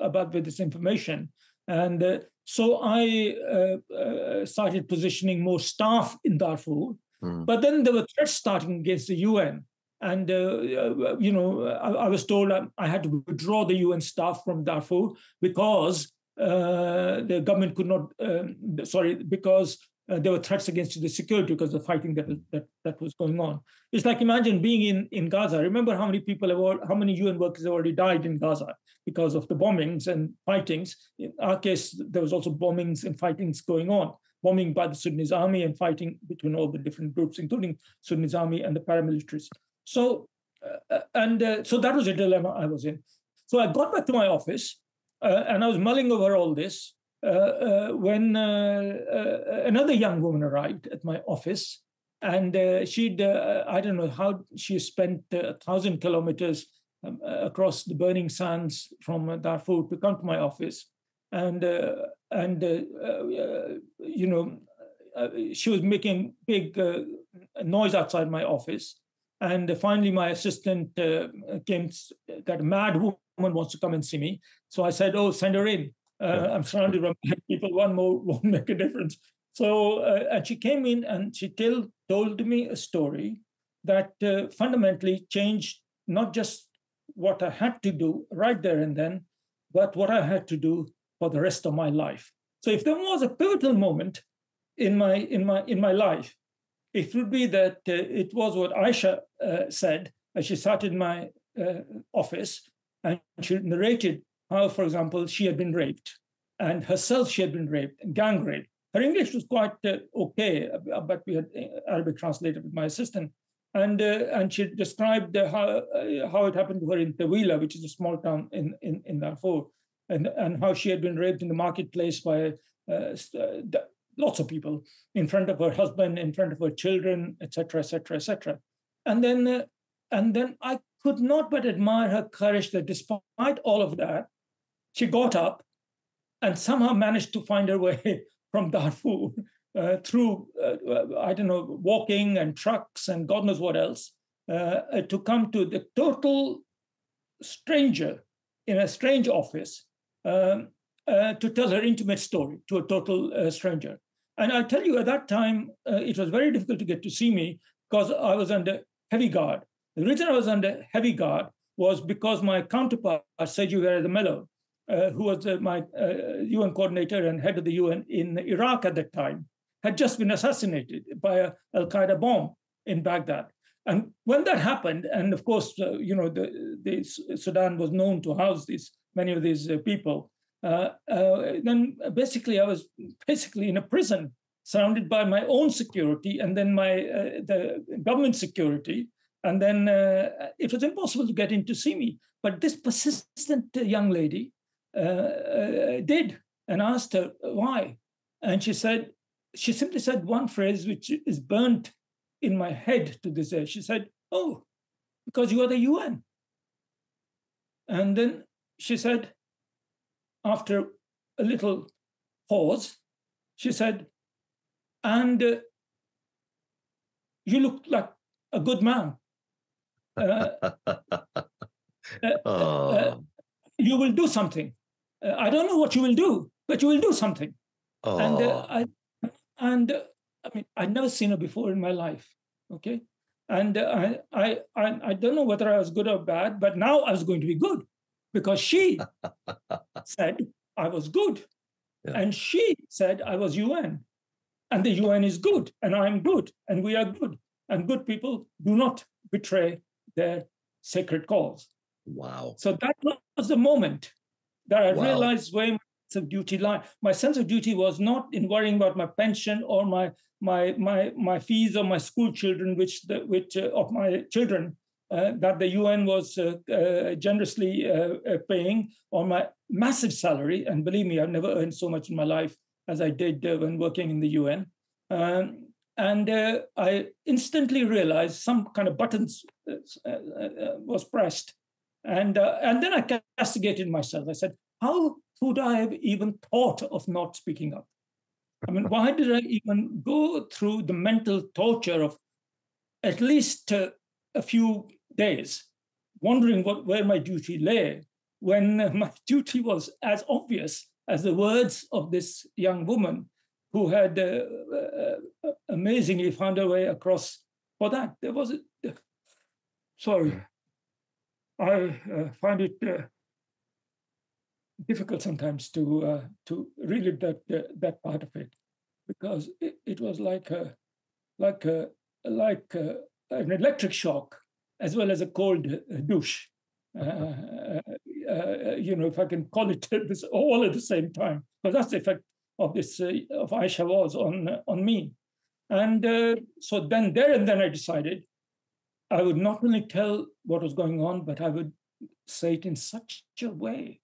about with this information, and uh, so I uh, uh, started positioning more staff in Darfur. Mm. But then there were threats starting against the UN, and uh, you know I, I, was told I had to withdraw the UN staff from Darfur because the government could not. Um, sorry, because uh, there were threats against the security because of the fighting that, that that was going on. It's like imagine being in, in Gaza. Remember how many people have how many UN workers have already died in Gaza because of the bombings and fightings. In our case, there was also bombings and fightings going on, bombing by the Sudanese army and fighting between all the different groups, including Sudanese army and the paramilitaries. So uh, and uh, so that was a dilemma I was in. So I got back to my office uh, and I was mulling over all this uh, uh, when uh, another young woman arrived at my office, and she'd I don't know how she spent a thousand kilometers um, across the burning sands from Darfur to come to my office, and and you know she was making big noise outside my office. And finally, my assistant uh, came that mad woman wants to come and see me. So I said, "Oh, send her in." Uh, I'm surrounded by people. One more won't make a difference. So, uh, and she came in and she told told me a story that uh, fundamentally changed not just what I had to do right there and then, but what I had to do for the rest of my life. So, if there was a pivotal moment in my in my in my life, it would be that uh, it was what Aisha uh, said as she sat in my uh, office and she narrated how, for example, she had been raped and herself she had been raped, and gang raped. Her English was quite uh, okay, uh, but we had uh, Arabic translated with my assistant. And, uh, and she described uh, how, uh, how it happened to her in Tawila, which is a small town in, in, in Darfur, and, and how she had been raped in the marketplace by lots of people in front of her husband, in front of her children, etc., etc., etc. And then, and then I could not but admire her courage that despite all of that, she got up and somehow managed to find her way from Darfur uh, through, uh, I don't know, walking and trucks and God knows what else, uh, to come to the total stranger in a strange office um, uh, to tell her intimate story to a total uh, stranger. And I'll tell you, at that time, uh, it was very difficult to get to see me because I was under heavy guard. The reason I was under heavy guard was because my counterpart, Sergio Vieira Mello, uh, who was uh, my uh, UN coordinator and head of the UN in Iraq at that time, had just been assassinated by a Al Qaeda bomb in Baghdad. And when that happened, and of course, uh, you know, the, the, Sudan was known to house these many of these uh, people. Uh, then basically, I was basically in a prison, surrounded by my own security, and then my the government security, and then it was impossible to get in to see me. But this persistent young lady uh, uh, did and asked her why. And she said, she simply said one phrase which is burnt in my head to this day. She said, Oh, because you are the UN. And then she said, after a little pause, she said, and uh, you look like a good man. Uh, uh, you will do something uh, I don't know what you will do, but you will do something. Oh. And uh, I, and uh, I mean, I'd never seen her before in my life. Okay, and uh, I, I, I don't know whether I was good or bad, but now I was going to be good because she said I was good, yeah. and she said I was UN, and the UN is good, and I'm good, and we are good, and good people do not betray their sacred cause. Wow! So that was the moment that I wow. realized where my sense of duty lie. My sense of duty was not in worrying about my pension or my my my my fees or my school children, which the which uh, of my children uh, that the UN was uh, uh generously uh, uh, paying, or my massive salary. And believe me, I've never earned so much in my life as I did when working in the UN. Um, and I instantly realized some kind of buttons was pressed and, uh, and then I castigated myself. I said, how could I have even thought of not speaking up? I mean, why did I even go through the mental torture of at least uh, a few days, wondering what, where my duty lay, when my duty was as obvious as the words of this young woman who had uh, uh, amazingly found her way across for that. There was sorry, I uh, find it uh, difficult sometimes to uh, to relive that uh, that part of it because it, it was like a like a like a, an electric shock as well as a cold douche. you know, if I can call it this all at the same time, because that's the effect of this uh, of Aisha was on uh, on me. And uh, so then there and then I decided I would not only tell what was going on, but I would say it in such a way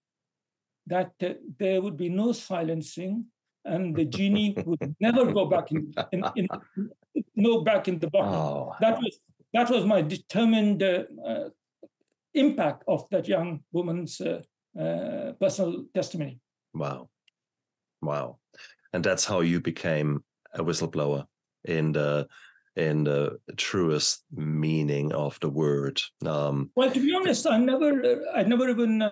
that uh, there would be no silencing and the genie would never go back in, in, in, no back in the bottle. Oh. That was that was my determined uh, uh, impact of that young woman's personal testimony. Wow. Wow. And that's how you became a whistleblower in the in the truest meaning of the word. Um, well, to be honest, I never, uh, I never even uh,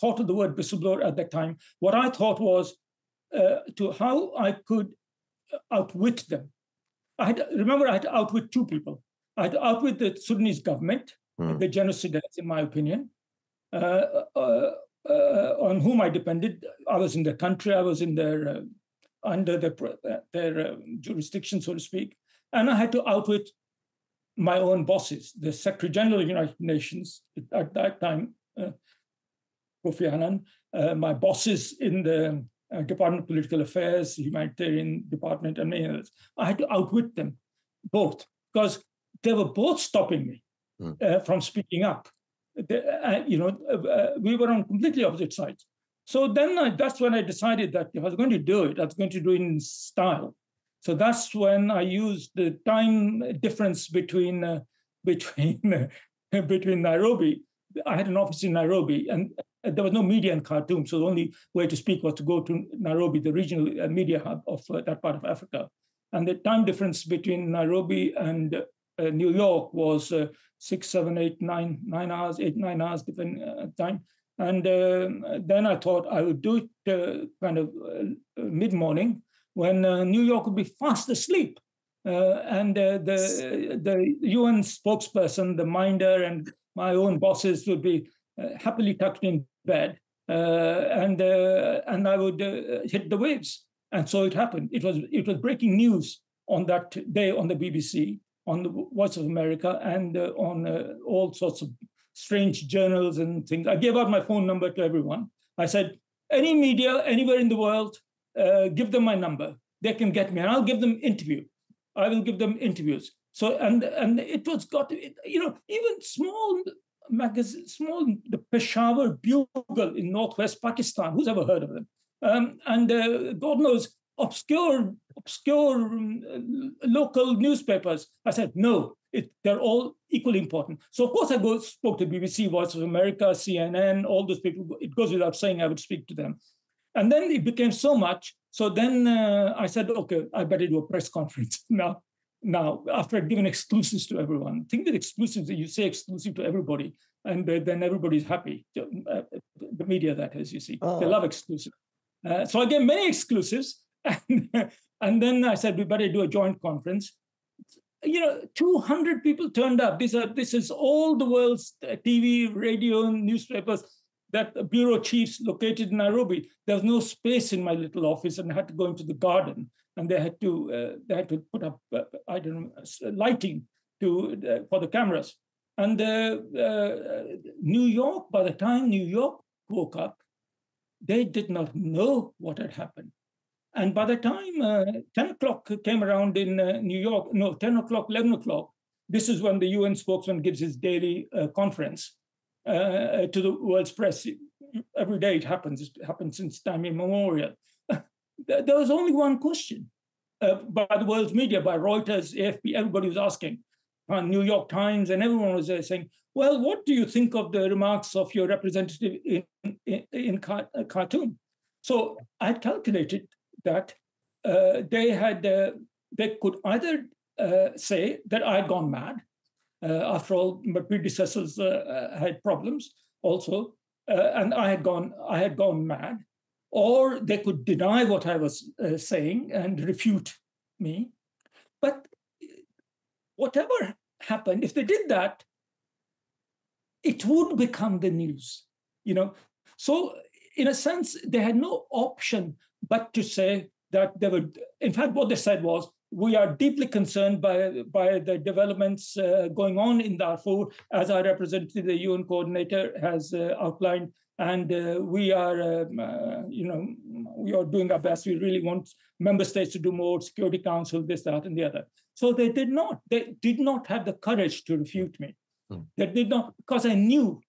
thought of the word whistleblower at that time. What I thought was uh, to how I could outwit them. I had, remember, I had to outwit two people. I had to outwit the Sudanese government, hmm. the genocides, in my opinion, uh, uh uh, on whom I depended. I was in the country, I was in their uh, under the, their uh, jurisdiction, so to speak, and I had to outwit my own bosses, the Secretary General of the United Nations at that time, uh, Kofi Annan, uh, my bosses in the uh, Department of Political Affairs, Humanitarian Department, and many others. I had to outwit them both because they were both stopping me mm. from speaking up uh, you know, uh, uh, we were on completely opposite sides. So then I, that's when I decided that if I was going to do it, I was going to do it in style. So that's when I used the time difference between uh, between uh, between Nairobi. I had an office in Nairobi, and there was no media in Khartoum. So the only way to speak was to go to Nairobi, the regional media hub of that part of Africa. And the time difference between Nairobi and New York was six, seven, eight, nine, nine hours, eight, nine hours, different uh, time. And uh, then I thought I would do it uh, kind of uh, mid morning when uh, New York would be fast asleep. Uh, and the, the UN spokesperson, the minder, and my own bosses would be happily tucked in bed. and, and I would hit the waves. And so it happened. It was, it was breaking news on that day on the BBC on the Voice of America and uh, on uh, all sorts of strange journals and things. I gave out my phone number to everyone. I said, any media anywhere in the world, uh, give them my number. They can get me, and I'll give them interview. I will give them interviews. So and and it was got you know even small magazine, small the Peshawar Bugle in northwest Pakistan. Who's ever heard of them? Um, and uh, God knows obscure, obscure um, local newspapers. I said, no, it, they're all equally important. So of course I go spoke to BBC, Voice of America, CNN, all those people. It goes without saying I would speak to them. And then it became so much. So then uh, I said, okay, I better do a press conference now. Now, after I've given exclusives to everyone, think that exclusives, you say exclusive to everybody, and then everybody's happy. Uh, the media, that is, you see, oh. they love exclusive. Uh, so I gave many exclusives, and, and then I said, we better do a joint conference. You know, 200 people turned up. These are, this is all the world's uh, TV, radio, newspapers that bureau chiefs located in Nairobi. There was no space in my little office, and I had to go into the garden, and they had to uh, they had to put up uh, I don't know lighting to uh, for the cameras. And uh, uh, New York, by the time New York woke up, they did not know what had happened. And by the time uh, 10 o'clock came around in New York, no, 10 o'clock, 11 o'clock, this is when the UN spokesman gives his daily uh, conference uh, to the world's press. Every day it happens, it happened since time immemorial. there was only one question uh, by the world's media, by Reuters, AFP, everybody was asking, on New York Times, and everyone was there saying, well, what do you think of the remarks of your representative in, in, in Khartoum? So I calculated that uh, they had uh, they could either uh, say that I had gone mad, Uh, after all, my predecessors uh, uh, had problems also, and I had gone I had gone mad. Or they could deny what I was saying and refute me. But whatever happened, if they did that, it would become the news. You know, so in a sense, they had no option but to say that they would. In fact, what they said was, "We are deeply concerned by by the developments uh, going on in Darfur, as our representative, the UN coordinator, has uh, outlined." And uh, we are, um, uh, you know, we are doing our best. We really want member states to do more, Security Council, this, that, and the other. So they did not. They did not have the courage to refute me. Hmm. They did not, because I knew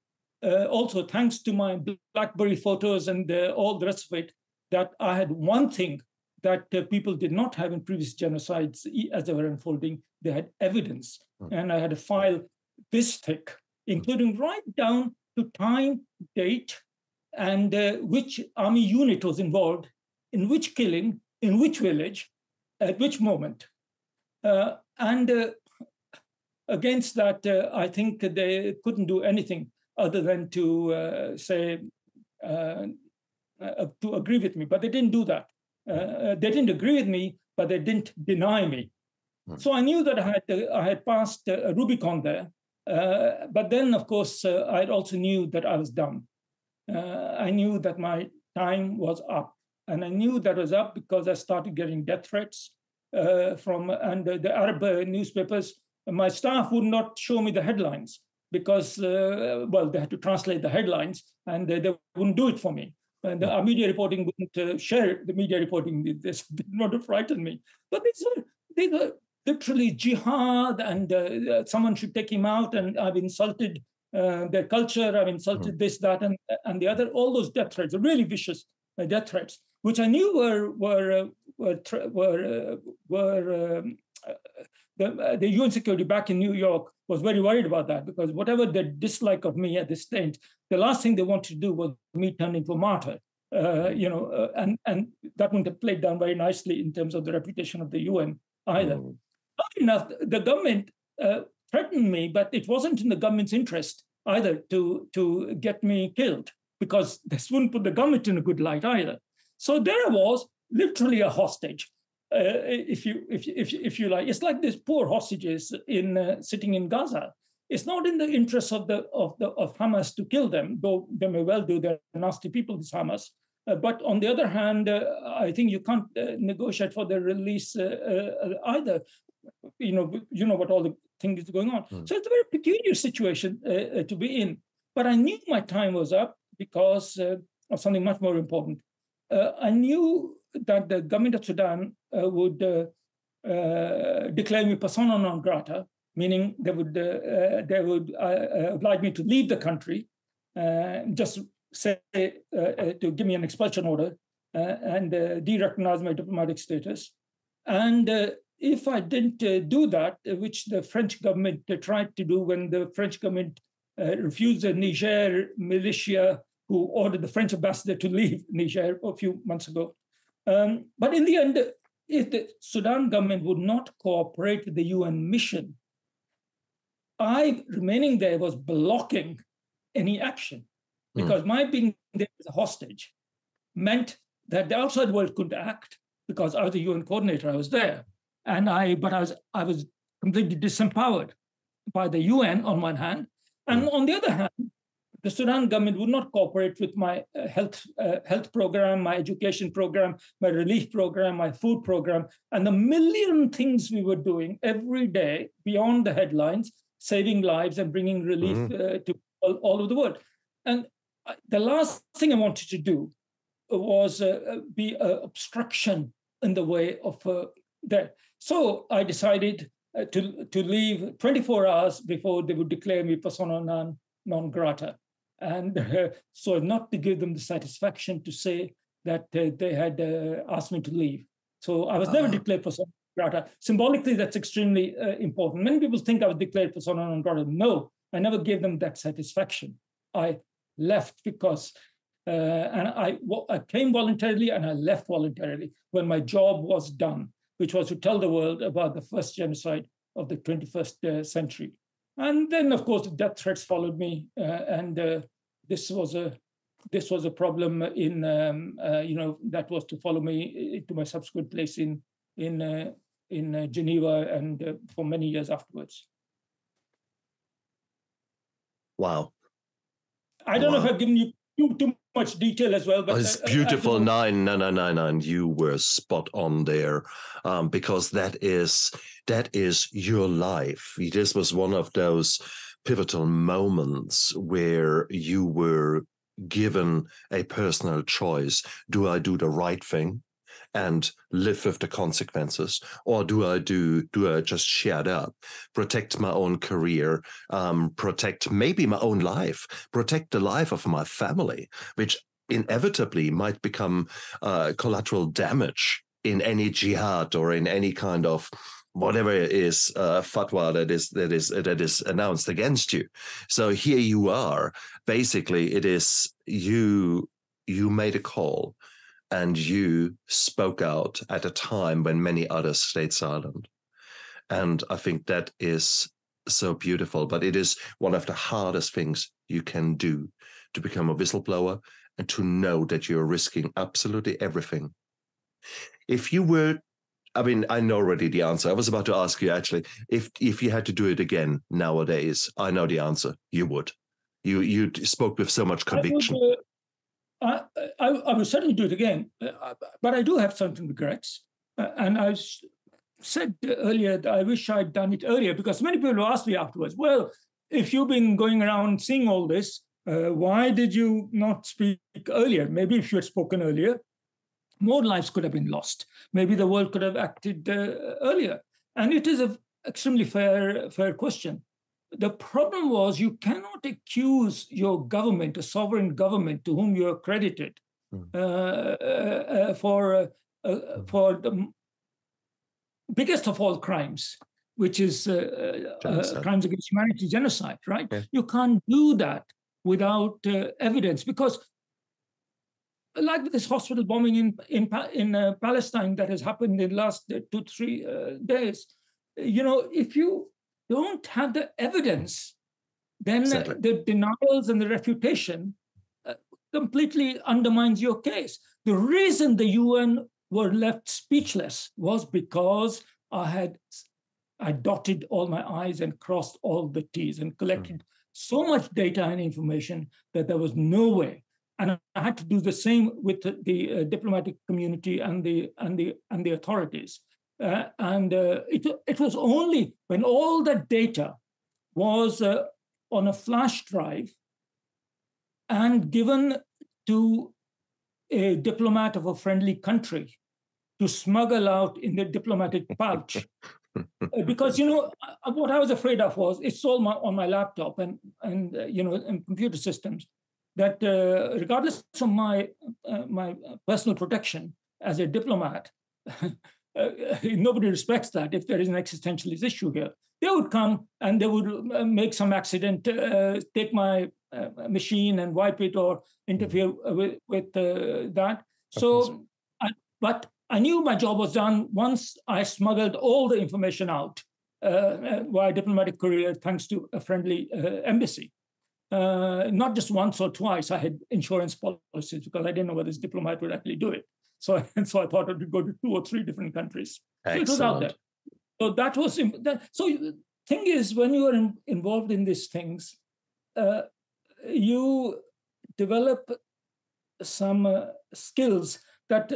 uh, also thanks to my BlackBerry photos and uh, all the rest of it, that I had one thing that uh, people did not have in previous genocides as they were unfolding. They had evidence. Mm. And I had a file this thick, including right down to time, date, and uh, which army unit was involved, in which killing, in which village, at which moment. Uh, and uh, against that, I think they couldn't do anything other than to uh, say uh, uh, to agree with me. But they didn't do that. Uh, uh, they didn't agree with me, but they didn't deny me. Hmm. So I knew that I had uh, I had passed a Rubicon there. but then, of course, I also knew that I was done. I knew that my time was up, and I knew that was up because I started getting death threats uh, from and the, Arab newspapers. My staff would not show me the headlines because, uh, well, they had to translate the headlines and they, they wouldn't do it for me. And the media reporting wouldn't uh, share the media reporting. This did not frighten me. But these are, these are literally jihad and uh, someone should take him out and I've insulted uh, their culture, I've insulted mm. this, that, and, and the other. All those death threats, really vicious uh, death threats, which I knew were were uh, were were, uh, were um, the, uh, the UN security back in New York was very worried about that because whatever the dislike of me at this stage, the last thing they wanted to do was me turn into a martyr. Uh, you know, uh, and and that wouldn't have played down very nicely in terms of the reputation of the UN either. Mm. enough, the government uh, threatened me, but it wasn't in the government's interest either to to get me killed because this wouldn't put the government in a good light either. So there I was, literally a hostage if you if if if you like, it's like these poor hostages in uh, sitting in Gaza. It's not in the interest of the of the of Hamas to kill them, though they may well do. They're nasty people, this Hamas. Uh, but on the other hand, uh, I think you can't uh, negotiate for their release uh, either. You know, you know what all the things is going on. Mm. So it's a very peculiar situation to be in. But I knew my time was up because of something much more important. I knew that the government of Sudan uh, would uh, uh, declare me persona non grata, meaning they would uh, uh, they would uh, oblige me to leave the country, just say to give me an expulsion order and de-recognize my diplomatic status. And if I didn't do that, which the French government tried to do when the French government refused the Niger militia who ordered the French ambassador to leave Niger a few months ago. Um, but in the end, if the Sudan government would not cooperate with the UN mission, I remaining there was blocking any action hmm. because mm. my being there as a hostage meant that the outside world couldn't act because I was the UN coordinator, I was there. And I, but I was, I was completely disempowered by the UN on one hand. And mm. on the other hand, the Sudan government would not cooperate with my uh, health uh, health program, my education program, my relief program, my food program, and the million things we were doing every day beyond the headlines, saving lives and bringing relief mm-hmm. uh, to all, all, over the world. And the last thing I wanted to do was uh, uh, be an obstruction in the way of uh, that. So I decided to to leave 24 hours before they would declare me persona non non grata and uh, so not to give them the satisfaction to say that uh, they had uh, asked me to leave. So I was uh-huh. never declared persona non grata. Symbolically, that's extremely uh, important. Many people think I was declared persona non grata. No, I never gave them that satisfaction. I left because, uh, and I, I came voluntarily and I left voluntarily when my job was done, which was to tell the world about the first genocide of the 21st uh, century. And then, of course, death threats followed me, uh, and uh, this was a this was a problem in um, uh, you know that was to follow me to my subsequent place in in uh, in uh, Geneva and uh, for many years afterwards. Wow. I don't wow. know if I've given you too, too much detail as well. But oh, it's beautiful. Nine, nine, nine, nine, nine. You were spot on there, um, because that is that is your life. This was one of those pivotal moments where you were given a personal choice. Do I do the right thing? and live with the consequences or do i do do i just shut up protect my own career um, protect maybe my own life protect the life of my family which inevitably might become uh, collateral damage in any jihad or in any kind of whatever it is uh, fatwa that is that is that is announced against you so here you are basically it is you you made a call and you spoke out at a time when many others stayed silent. And I think that is so beautiful, but it is one of the hardest things you can do to become a whistleblower and to know that you're risking absolutely everything. If you were, I mean, I know already the answer. I was about to ask you actually, if if you had to do it again nowadays, I know the answer. You would. You you spoke with so much conviction. Would, uh, I, I, I will certainly do it again, uh, but I do have certain regrets. Uh, and I said earlier that I wish I'd done it earlier because many people asked me afterwards, well, if you've been going around seeing all this, uh, why did you not speak earlier? Maybe if you had spoken earlier, more lives could have been lost. Maybe the world could have acted uh, earlier. And it is an extremely fair, fair question the problem was you cannot accuse your government, a sovereign government to whom you are credited, mm. uh, uh, for uh, uh, for the biggest of all crimes, which is crimes against humanity, genocide. Right? Yeah. You can't do that without evidence because. Like this hospital bombing in in in Palestine that has happened in the last two three days, you know, if you don't have the evidence, then exactly. the denials and the refutation uh, completely undermines your case. The reason the UN were left speechless was because I had I dotted all my I's and crossed all the T's and collected mm. so much data and information that there was no way. And I had to do the same with the, uh, diplomatic community and the and the and the authorities. Uh, and uh, it, it was only when all that data was uh, on a flash drive and given to a diplomat of a friendly country to smuggle out in the diplomatic pouch. Uh, because you know uh, what I was afraid of was it's all my, on my laptop and and uh, you know and computer systems that regardless of my my personal protection as a diplomat, uh, nobody respects that if there is an existentialist issue here. They would come and they would uh, make some accident, uh, take my uh, machine and wipe it or interfere with, with that. So, I, but I knew my job was done once I smuggled all the information out uh, via diplomatic courier, thanks to a friendly embassy. Uh, not just once or twice. I had insurance policies because I didn't know whether this diplomat would actually do it. So, and so I thought I would go to two or three different countries. Excellent. So it was out there. So that was that, so. Thing is, when you are in, involved in these things, uh, you develop some uh, skills that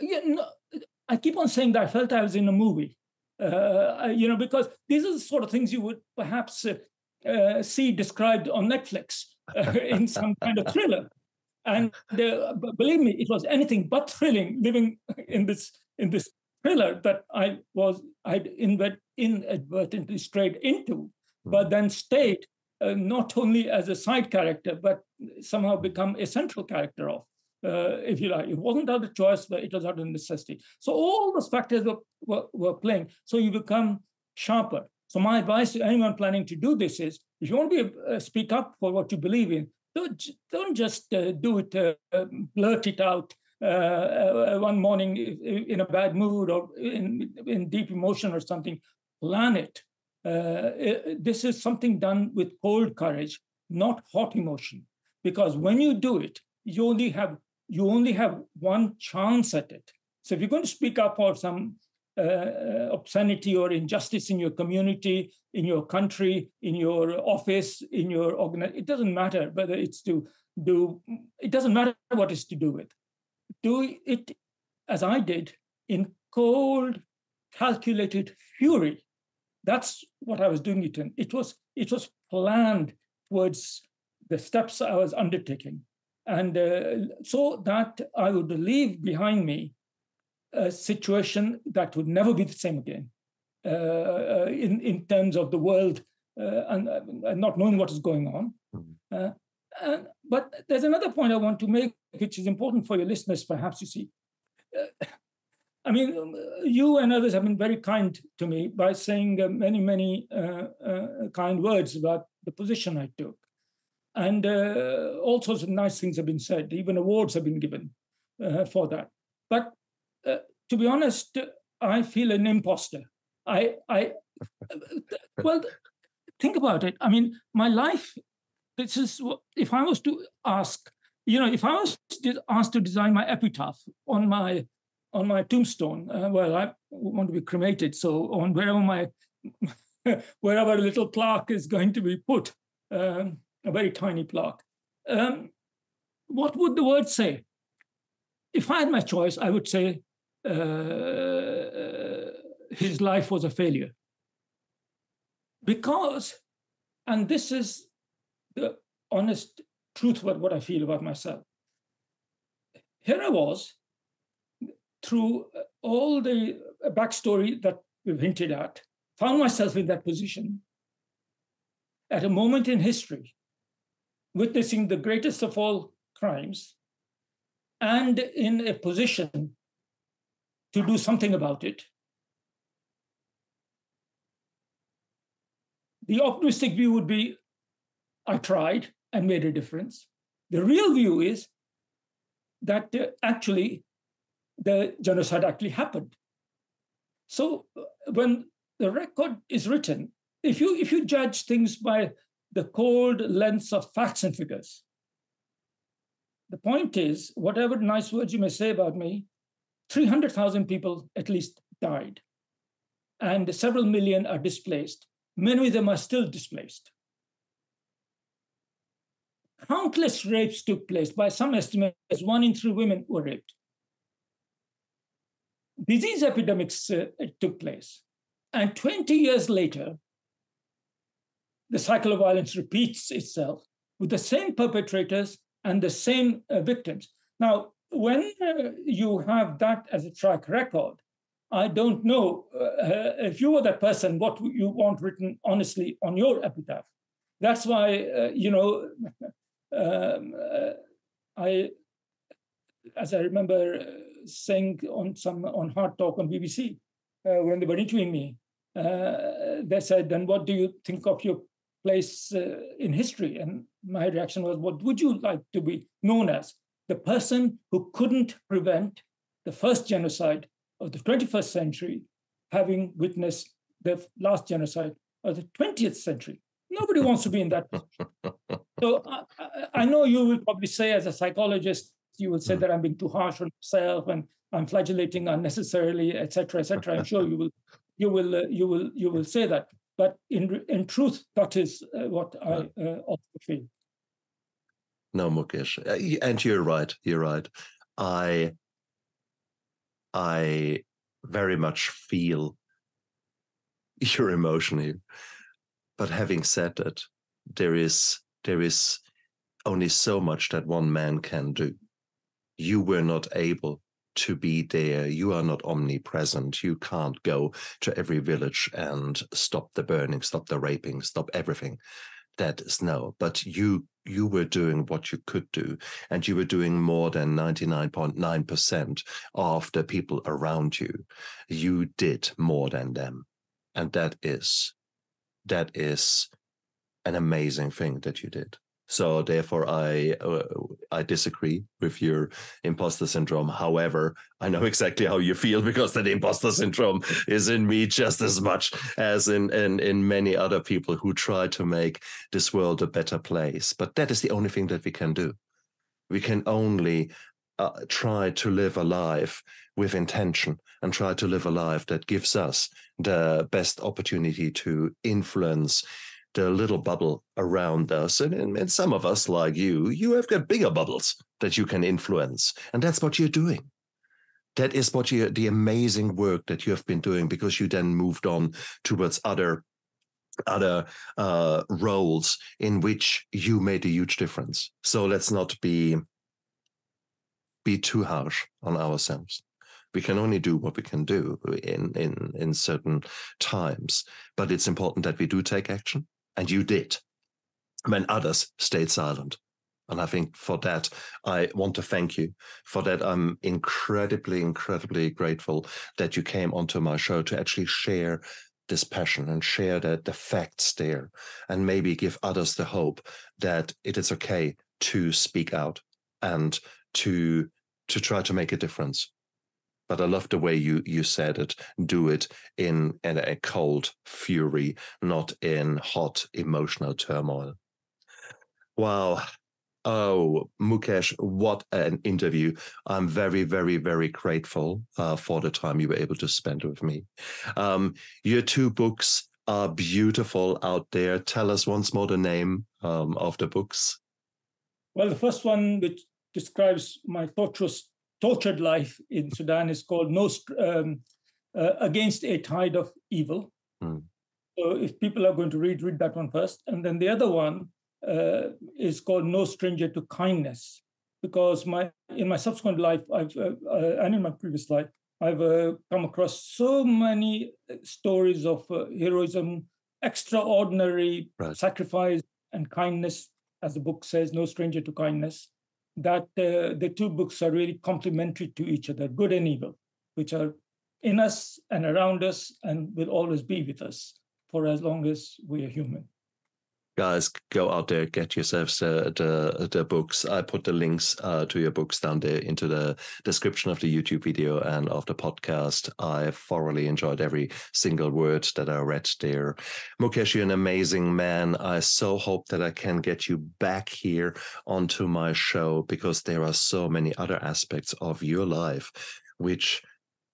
you know, I keep on saying that I felt I was in a movie. Uh, you know, because these are the sort of things you would perhaps uh, uh, see described on Netflix uh, in some kind of thriller. And uh, believe me, it was anything but thrilling living in this in this thriller that I was I'd inadvertently strayed into, but hmm. then stayed uh, not only as a side character, but somehow become a central character of. Uh, if you like, it wasn't out of choice, but it was out of necessity. So all those factors were, were, were playing. So you become sharper. So my advice to anyone planning to do this is, if you want to be, uh, speak up for what you believe in, don't, don't just uh, do it, uh, blurt it out uh, uh, one morning in a bad mood or in, in deep emotion or something. Plan it. Uh, this is something done with cold courage, not hot emotion. Because when you do it, you only have you only have one chance at it. So if you're going to speak up for some uh, uh obscenity or injustice in your community, in your country, in your office, in your organization, it doesn't matter whether it's to do. It doesn't matter what it's to do with. Do it as I did in cold, calculated fury. That's what I was doing it in. It was it was planned towards the steps I was undertaking, and uh, so that I would leave behind me a situation that would never be the same again. Uh, uh in in terms of the world uh, and, uh, and, not knowing what is going on. Mm-hmm. but there's another point I want to make, which is important for your listeners, perhaps. You see, I mean, you and others have been very kind to me by saying uh, many, many uh, uh, kind words about the position I took. And uh, all sorts of nice things have been said, even awards have been given uh, for that. But uh, to be honest, I feel an imposter. I, I, well, think about it. I mean, my life, this is, if I was to ask, you know, if I was asked to design my epitaph on my on my tombstone. Uh, well, I want to be cremated, so on wherever my wherever a little plaque is going to be put, um, a very tiny plaque. Um, what would the word say? If I had my choice, I would say his life was a failure. Because, and this is the honest truth about what I feel about myself. Here I was, through uh, all the uh, backstory that we've hinted at, found myself in that position at a moment in history, witnessing the greatest of all crimes, and in a position to do something about it. The optimistic view would be I tried and made a difference. The real view is that uh, actually the genocide actually happened. So uh, when the record is written, if you if you judge things by the cold lens of facts and figures, the point is, whatever nice words you may say about me, 300,000 people at least died, and several million are displaced. Many of them are still displaced. Countless rapes took place. By some estimates, one in three women were raped disease epidemics uh, took place. And 20 years later, the cycle of violence repeats itself with the same perpetrators and the same uh, victims. Now, when uh, you have that as a track record, I don't know uh, if you were that person, what you want written honestly on your epitaph. That's why, uh, you know, um, uh, I, as I remember saying on some on Hard Talk on BBC uh, when they were interviewing me. Uh, they said, "Then what do you think of your place uh, in history?" And my reaction was, "What would you like to be known as? The person who couldn't prevent the first genocide of the 21st century, having witnessed the last genocide of the 20th century." Nobody wants to be in that position. So I, I know you will probably say, as a psychologist, you will say mm. that I'm being too harsh on myself and I'm flagellating unnecessarily, etc., etc. I'm sure you will, you will, uh, you will, you will say that. But in in truth, that is uh, what I uh, also feel. No, Mukesh, uh, and you're right. You're right. I I very much feel your emotion here. But having said that, there is there is only so much that one man can do you were not able to be there. You are not omnipresent. You can't go to every village and stop the burning, stop the raping, stop everything. That is no. But you you were doing what you could do, and you were doing more than ninety nine point nine percent of the people around you. You did more than them, and that is that is an amazing thing that you did. So therefore, I uh, I disagree with your imposter syndrome. However, I know exactly how you feel because that imposter syndrome is in me just as much as in, in, in many other people who try to make this world a better place. But that is the only thing that we can do. We can only uh, try to live a life with intention and try to live a life that gives us the best opportunity to influence the little bubble around us. And, and, and some of us, like you, you have got bigger bubbles that you can influence. And that's what you're doing. That is what you the amazing work that you have been doing because you then moved on towards other other uh, roles in which you made a huge difference. So let's not be be too harsh on ourselves. We can only do what we can do in in in certain times, but it's important that we do take action, and you did when others stayed silent. And I think for that, I want to thank you. For that, I'm incredibly, incredibly grateful that you came onto my show to actually share this passion and share the, the facts there and maybe give others the hope that it is okay to speak out and to to try to make a difference. But I love the way you you said it. Do it in, in a cold fury, not in hot emotional turmoil. Wow. Oh, Mukesh, what an interview. I'm very, very, very grateful uh, for the time you were able to spend with me. Um, your two books are beautiful out there. Tell us once more the name um, of the books. Well, the first one, which describes my torturous, tortured life in Sudan is called No um, uh, Against a Tide of Evil. Mm. So if people are going to read, read that one first. And then the other one uh, is called No Stranger to Kindness, because my in my subsequent life, I've uh, uh and in my previous life, I've uh, come across so many stories of uh, heroism, extraordinary right. sacrifice and kindness, as the book says, No Stranger to Kindness that uh, the two books are really complementary to each other, good and evil, which are in us and around us and will always be with us for as long as we are human guys go out there get yourselves uh, the the books. I put the links uh, to your books down there into the description of the youtube video and of the podcast. I thoroughly enjoyed every single word that i read there. Mukesh you're an amazing man. I so hope that i can get you back here onto my show because there are so many other aspects of your life which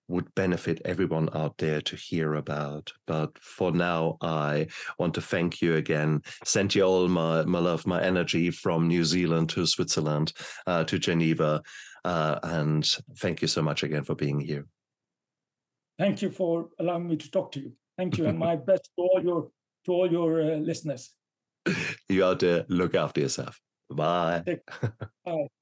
would benefit everyone out there to hear about. But for now, I want to thank you again. Send you all my, my love, my energy from New Zealand to Switzerland uh, to Geneva. Uh, and thank you so much again for being here. Thank you for allowing me to talk to you. Thank you, and my best to all your to all your uh, listeners. You out there, look after yourself. Bye. Bye.